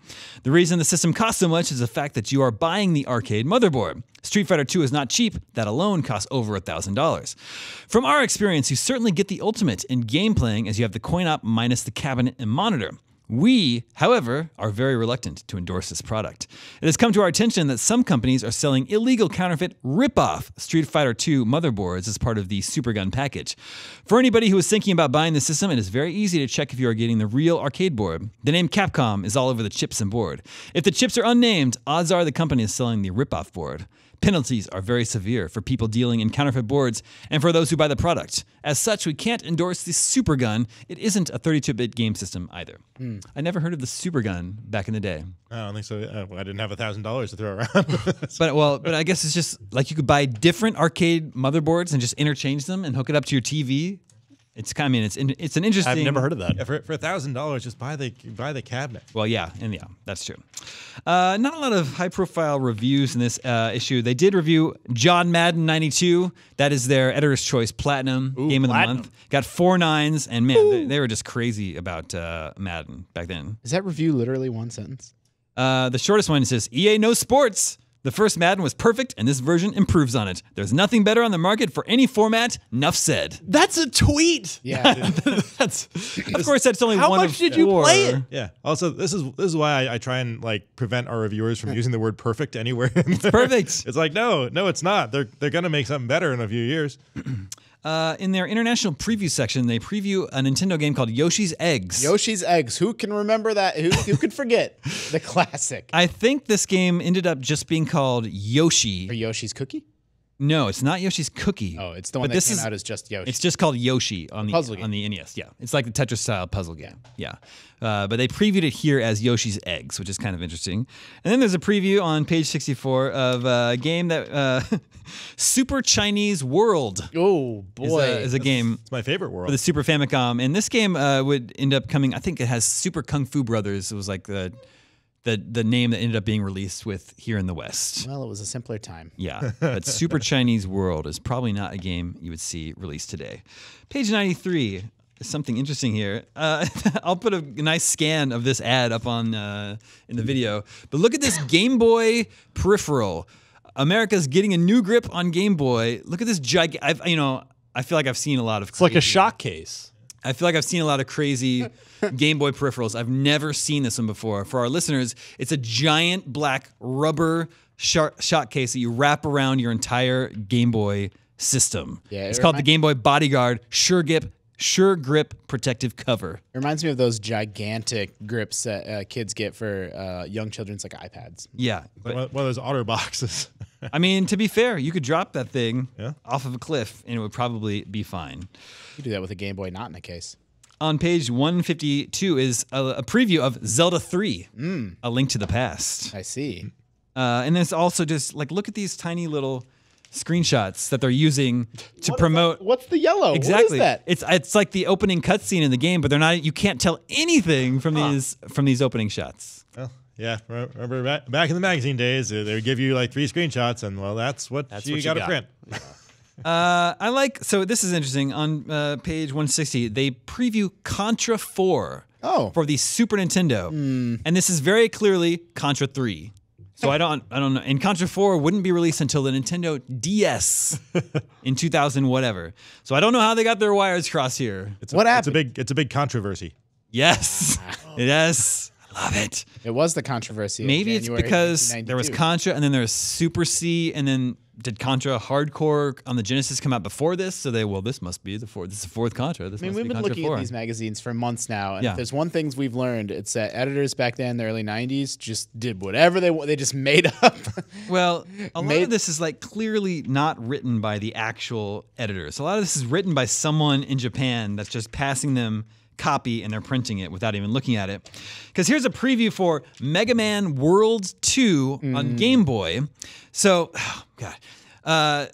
The reason the system costs so much is the fact that you are buying the arcade motherboard. Street Fighter II is not cheap, that alone costs over $1,000. From our experience, you certainly get the ultimate in game playing as you have the coin op minus the cabinet and monitor. We, however, are very reluctant to endorse this product. It has come to our attention that some companies are selling illegal counterfeit rip-off Street Fighter II motherboards as part of the Supergun package. For anybody who is thinking about buying the system, it is very easy to check if you are getting the real arcade board. The name Capcom is all over the chips and board. If the chips are unnamed, odds are the company is selling the rip-off board. Penalties are very severe for people dealing in counterfeit boards and for those who buy the product. As such, we can't endorse the Supergun. It isn't a 32-bit game system either. I never heard of the Supergun back in the day.
I don't think so. Uh, well, I didn't have a thousand dollars to throw around.
But well, but I guess it's just like you could buy different arcade motherboards and just interchange them and hook it up to your TV. It's kind of, I mean, it's in, it's an interesting.
I've never heard of that.
Yeah, for for a thousand dollars, just buy the buy the cabinet.
Well, yeah, and yeah, that's true. Uh, not a lot of high-profile reviews in this uh, issue. They did review John Madden '92. That is their editor's choice platinum game of the month. Got four nines, and man, they, they were just crazy about uh, Madden back then.
Is that review literally one sentence?
Uh, the shortest one says EA no sports. The first Madden was perfect, and this version improves on it. There's nothing better on the market for any format. Nuff said.
That's a tweet.
Yeah.
That's
Of course, that's only
How
one
much
of
did you
four.
play it?
Yeah. Also, this is this is why I, I try and like prevent our reviewers from using the word perfect anywhere. It's
perfect.
It's like no, no, it's not. They're they're gonna make something better in a few years.
Uh, in their international preview section, they preview a Nintendo game called Yoshi's Eggs.
Yoshi's Eggs. Who can remember that? Who, who could forget the classic?
I think this game ended up just being called Yoshi.
Or Yoshi's Cookie?
No, it's not Yoshi's Cookie.
Oh, it's the
But
one that
this
came
is-
out as just Yoshi.
It's just called Yoshi on the
puzzle game.
on the NES. Yeah, it's like the Tetris style puzzle game. Yeah, Uh, but they previewed it here as Yoshi's Eggs, which is kind of interesting. And then there's a preview on page 64 of uh, a game that uh, Super Chinese World
oh
is
boy,
a, is a game
It's my favorite world.
for the Super Famicom, and this game uh, would end up coming. I think it has Super Kung Fu Brothers. It was like the the the name that ended up being released with here in the West.
well, it was a simpler time.
Yeah, but Super Chinese World is probably not a game you would see released today. Page 93 is something interesting here. Uh, I'll put a nice scan of this ad up on uh, in the video. But look at this Game Boy peripheral. America's getting a new grip on Game Boy. Look at this gig. I've you know I feel like I've seen a lot of.
It's like a shock case.
I feel like I've seen a lot of crazy Game Boy peripherals. I've never seen this one before. For our listeners, it's a giant black rubber shot, shot case that you wrap around your entire Game Boy system.
Yeah, it
it's called the Game Boy Bodyguard Sure Grip Sure Grip Protective Cover.
It reminds me of those gigantic grips that uh, kids get for uh, young children's like iPads.
Yeah, but
one, one of those otter boxes.
I mean, to be fair, you could drop that thing
Yeah.
off of a cliff and it would probably be fine.
You do that with a Game Boy not in a case.
On page 152 is a, a preview of Zelda 3, A Link to the Past.
I see.
Uh, and it's also just like look at these tiny little screenshots that they're using to promote.
What's the yellow?
Exactly.
What is that?
It's it's like the opening cutscene in the game, but they're not. You can't tell anything from these from these opening shots.
well, yeah, remember back, back in the magazine days, uh, they would give you like three screenshots, and well, that's what
That's
you
what
got to
got.
print.
Uh, I like so this is interesting. On uh, page 160, they preview Contra 4
Oh.
for the Super Nintendo, and this is very clearly Contra 3. So I don't I don't know. And Contra 4 wouldn't be released until the Nintendo DS in 2000 whatever. So I don't know how they got their wires crossed here.
It's a,
What
It's a big, it's a big controversy.
Yes. yes. Love it.
It was the controversy. of
Maybe it's because there was Contra and then there was Super C and then did Contra Hard Corps on the Genesis come out before this? So they well this must be the fourth this is the fourth Contra. This
I mean, we've
be
been
Contra
looking
4.
at these magazines for months now, and
Yeah.
if there's one things we've learned, it's that editors back then in the early '90s just did whatever they they just made up.
Well, a lot
Made-
of this is like clearly not written by the actual editors. A lot of this is written by someone in Japan that's just passing them copy and they're printing it without even looking at it. Because here's a preview for Mega Man World 2 on Game Boy. So, oh, God. Uh,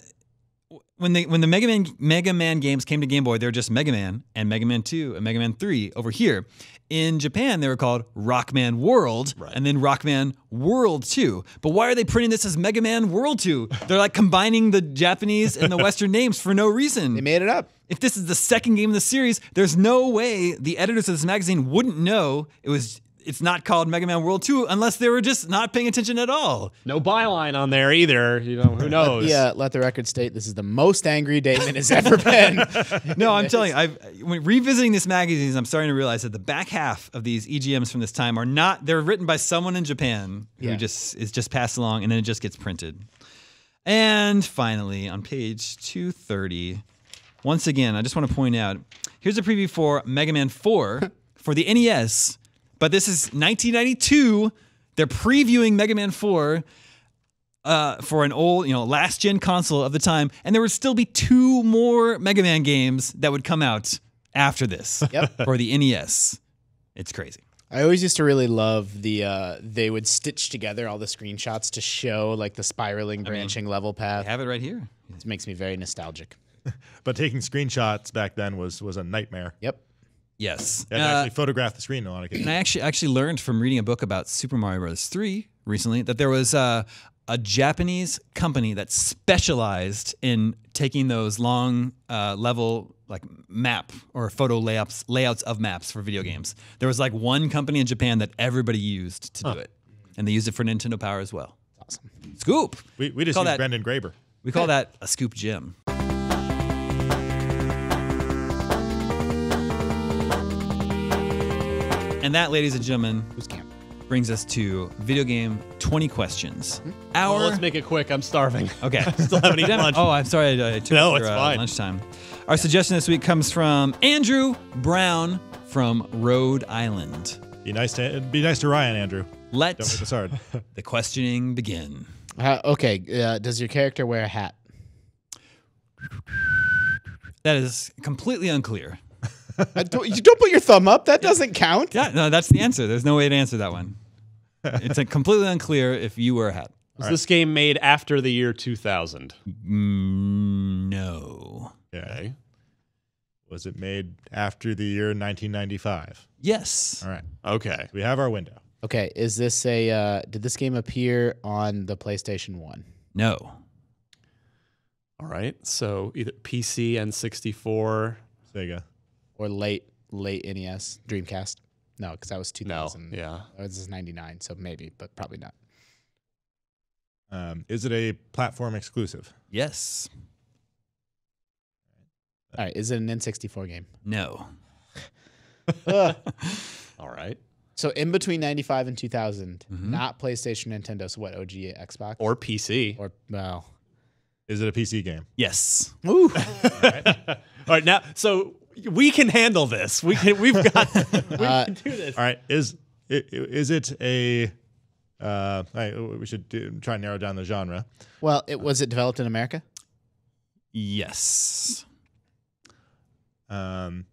when they when the Mega Man Mega Man games came to Game Boy, they were just Mega Man and Mega Man 2 and Mega Man 3 over here. In Japan, they were called Rockman World and then Rockman World 2. But why are they printing this as Mega Man World 2? They're like combining the Japanese and the Western names for no reason.
they made it up.
If this is the second game in the series, there's no way the editors of this magazine wouldn't know it was it's not called Mega Man World 2 unless they were just not paying attention at all.
No byline on there either. You know, who knows?
Yeah, uh, let the record state this is the most angry Daemon has ever been.
No, I'm telling you, I've when revisiting this magazine, I'm starting to realize that the back half of these EGMs from this time are not they're written by someone in Japan who
Yeah.
just is just passed along and then it just gets printed. And finally, on page 230, once again, I just want to point out here's a preview for Mega Man 4 for the NES, but this is 1992. They're previewing Mega Man 4 uh, for an old, you know, last gen console of the time, and there would still be two more Mega Man games that would come out after this
Yep.
for the NES. It's crazy.
I always used to really love the uh, they would stitch together all the screenshots to show like the spiraling, branching level
I
path.
have it right here.
It makes me very nostalgic.
But taking screenshots back then was was a nightmare.
Yep.
Yes.
To
Uh,
actually photograph the screen in a lot of cases.
and I actually actually learned from reading a book about Super Mario Bros. 3 recently that there was uh, a Japanese company that specialized in taking those long uh, level like map or photo layouts layouts of maps for video games. There was like one company in Japan that everybody used to do it, and they used it for Nintendo Power as well.
Awesome.
Scoop.
We, we just
Call that-
Brendan Graeber.
We call that a scoop gem. And that, ladies and gentlemen,
Who's camp?
brings us to video game 20 questions. Our
Well, let's make it quick. I'm starving.
okay.
Still haven't eaten lunch.
Oh, I'm sorry. I, I took
No,
your,
it's
uh,
fine.
lunchtime. Our suggestion this week comes from Andrew Brown from Rhode Island.
Be nice to be nice to Ryan, Andrew.
Let
Don't make this hard.
the questioning begin.
Uh, okay. Uh, does your character wear a hat?
That is completely unclear.
I don't, you don't put your thumb up. That doesn't count.
Yeah, no, that's the answer. There's no way to answer that one. It's a completely unclear if you wear a hat.
Was this game made after the year 2000?
Mm, no.
Okay.
Okay.
Was it made after the year 1995?
Yes.
All right.
Okay.
We have our window.
Okay, is this a? Uh, did this game appear on the PlayStation One?
No.
All right. So either PC and 64.
Sega.
Or late late NES Dreamcast? No, because that was 2000.
No.
2000.
Yeah.
Oh, this is 99, so maybe, but probably not.
Um, is it a platform exclusive?
Yes.
All right, is it an N64 game?
No.
All right.
so in between 95 and 2000,
Mhm.
not PlayStation, Nintendo, so what? OG, Xbox,
Or PC.
or well,
Is it a PC game?
Yes.
Ooh.
All right. Now, so we can handle this. We can. We've got. we
Uh,
can do this.
All right. Is i- i- is it a? Uh, I, we should do, try and narrow down the genre.
well, it was it developed in America?
Yes.
Um,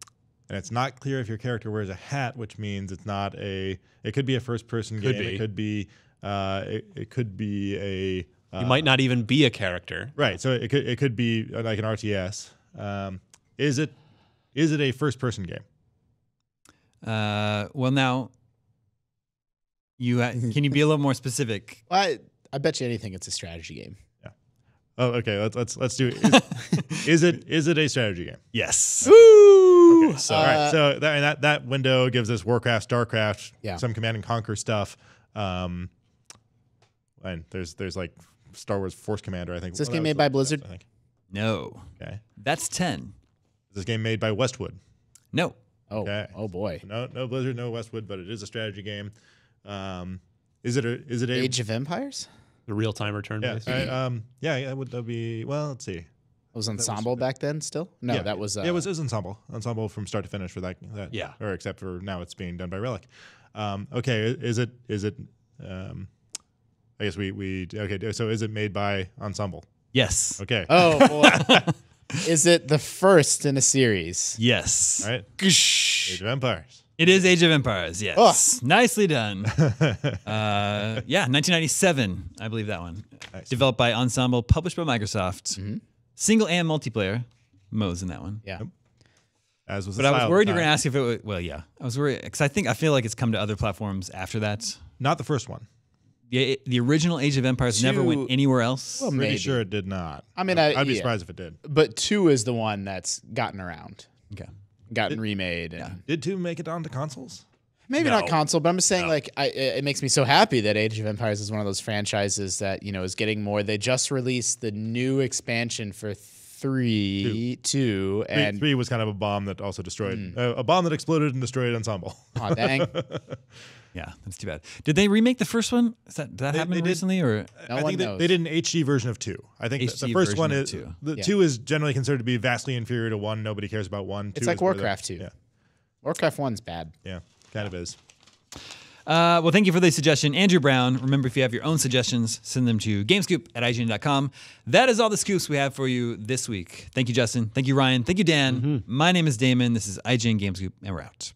and it's not clear if your character wears a hat, which means it's not a. It could be a first-person
Could
game.
be.
It could be. Uh, it, it could be a. Uh,
You might not even be a character.
Right. So it could it could be uh, like an RTS. Um, is it is it a first-person game?
Uh, well, now, you ha- can you be a little more specific?
Well, I, I bet you anything it's a strategy game. Yeah.
Oh, okay. Let's let's let's do it. Is, is it is it a strategy game?
Yes.
Ooh.
Okay, so, all right, so that, that that window gives us Warcraft, Starcraft,
Yeah.
some Command and Conquer stuff. Um, and there's there's like Star Wars Force Commander. I think.
Is this
Well,
game made by
the-
Blizzard?
I think.
No.
Okay.
That's 10.
Is this game made by Westwood?
No.
oh,
okay.
oh boy.
No, no Blizzard, no Westwood, but it is a strategy game. Um, is it a is it a
Age of Empires?
The real time return
yeah,
based.
I, um, yeah, yeah, would that be? Well, let's see.
It was Ensemble back then still? No,
yeah,
that was. Uh,
yeah, it was, it was ensemble, ensemble from start to finish for that. that
Yeah.
or except for now it's being done by Relic. Um, okay, is it is it? Um, I guess we we okay. So is it made by Ensemble?
Yes.
Okay,
Oh, well, is it the first in a series?
Yes.
all right. Age of Empires.
It is Age of Empires. Yes. Nicely done. uh, yeah, 1997, I believe that one.
Nice.
Developed by Ensemble, published by Microsoft.
Mm-hmm.
Single and multiplayer modes in that one.
Yeah.
As was.
But I was worried you were going to ask if it was, well, yeah. I was worried because I think, I feel like it's come to other platforms after that.
Not the first one.
The, the original Age of Empires never went anywhere else.
Well,
Pretty
maybe.
sure it did not.
I mean, I-
I'd be
yeah.
surprised if it did.
But two is the one that's gotten around,
okay.
gotten remade, and
Did two make it onto consoles?
maybe
No.
not console. But I'm just saying, like, I, it it makes me so happy that Age of Empires is one of those franchises that you know is getting more. They just released the new expansion for three, two,
Three,
and
three was kind of a bomb that also destroyed uh, a bomb that exploded and destroyed Ensemble.
Aw, dang,
Yeah, that's too bad. Did they remake the first one? Is that did that
They-
happen
they did.
recently or
No
I
one
think they,
knows.
they did an HD version of two. I think the- the first one is
two.
the
Yeah.
two is generally considered to be vastly inferior to one. Nobody cares about one.
It's
Two
like
is where
Warcraft 2.
Yeah,
Warcraft one's bad.
yeah, kind of is.
Uh, well, thank you for the suggestion, Andrew Brown. Remember, if you have your own suggestions, send them to gamescoop at IGN.com. That is all the scoops we have for you this week. Thank you, Justin. Thank you, Ryan. Thank you, Dan. My name is Daemon. This is IGN Gamescoop, and we're out.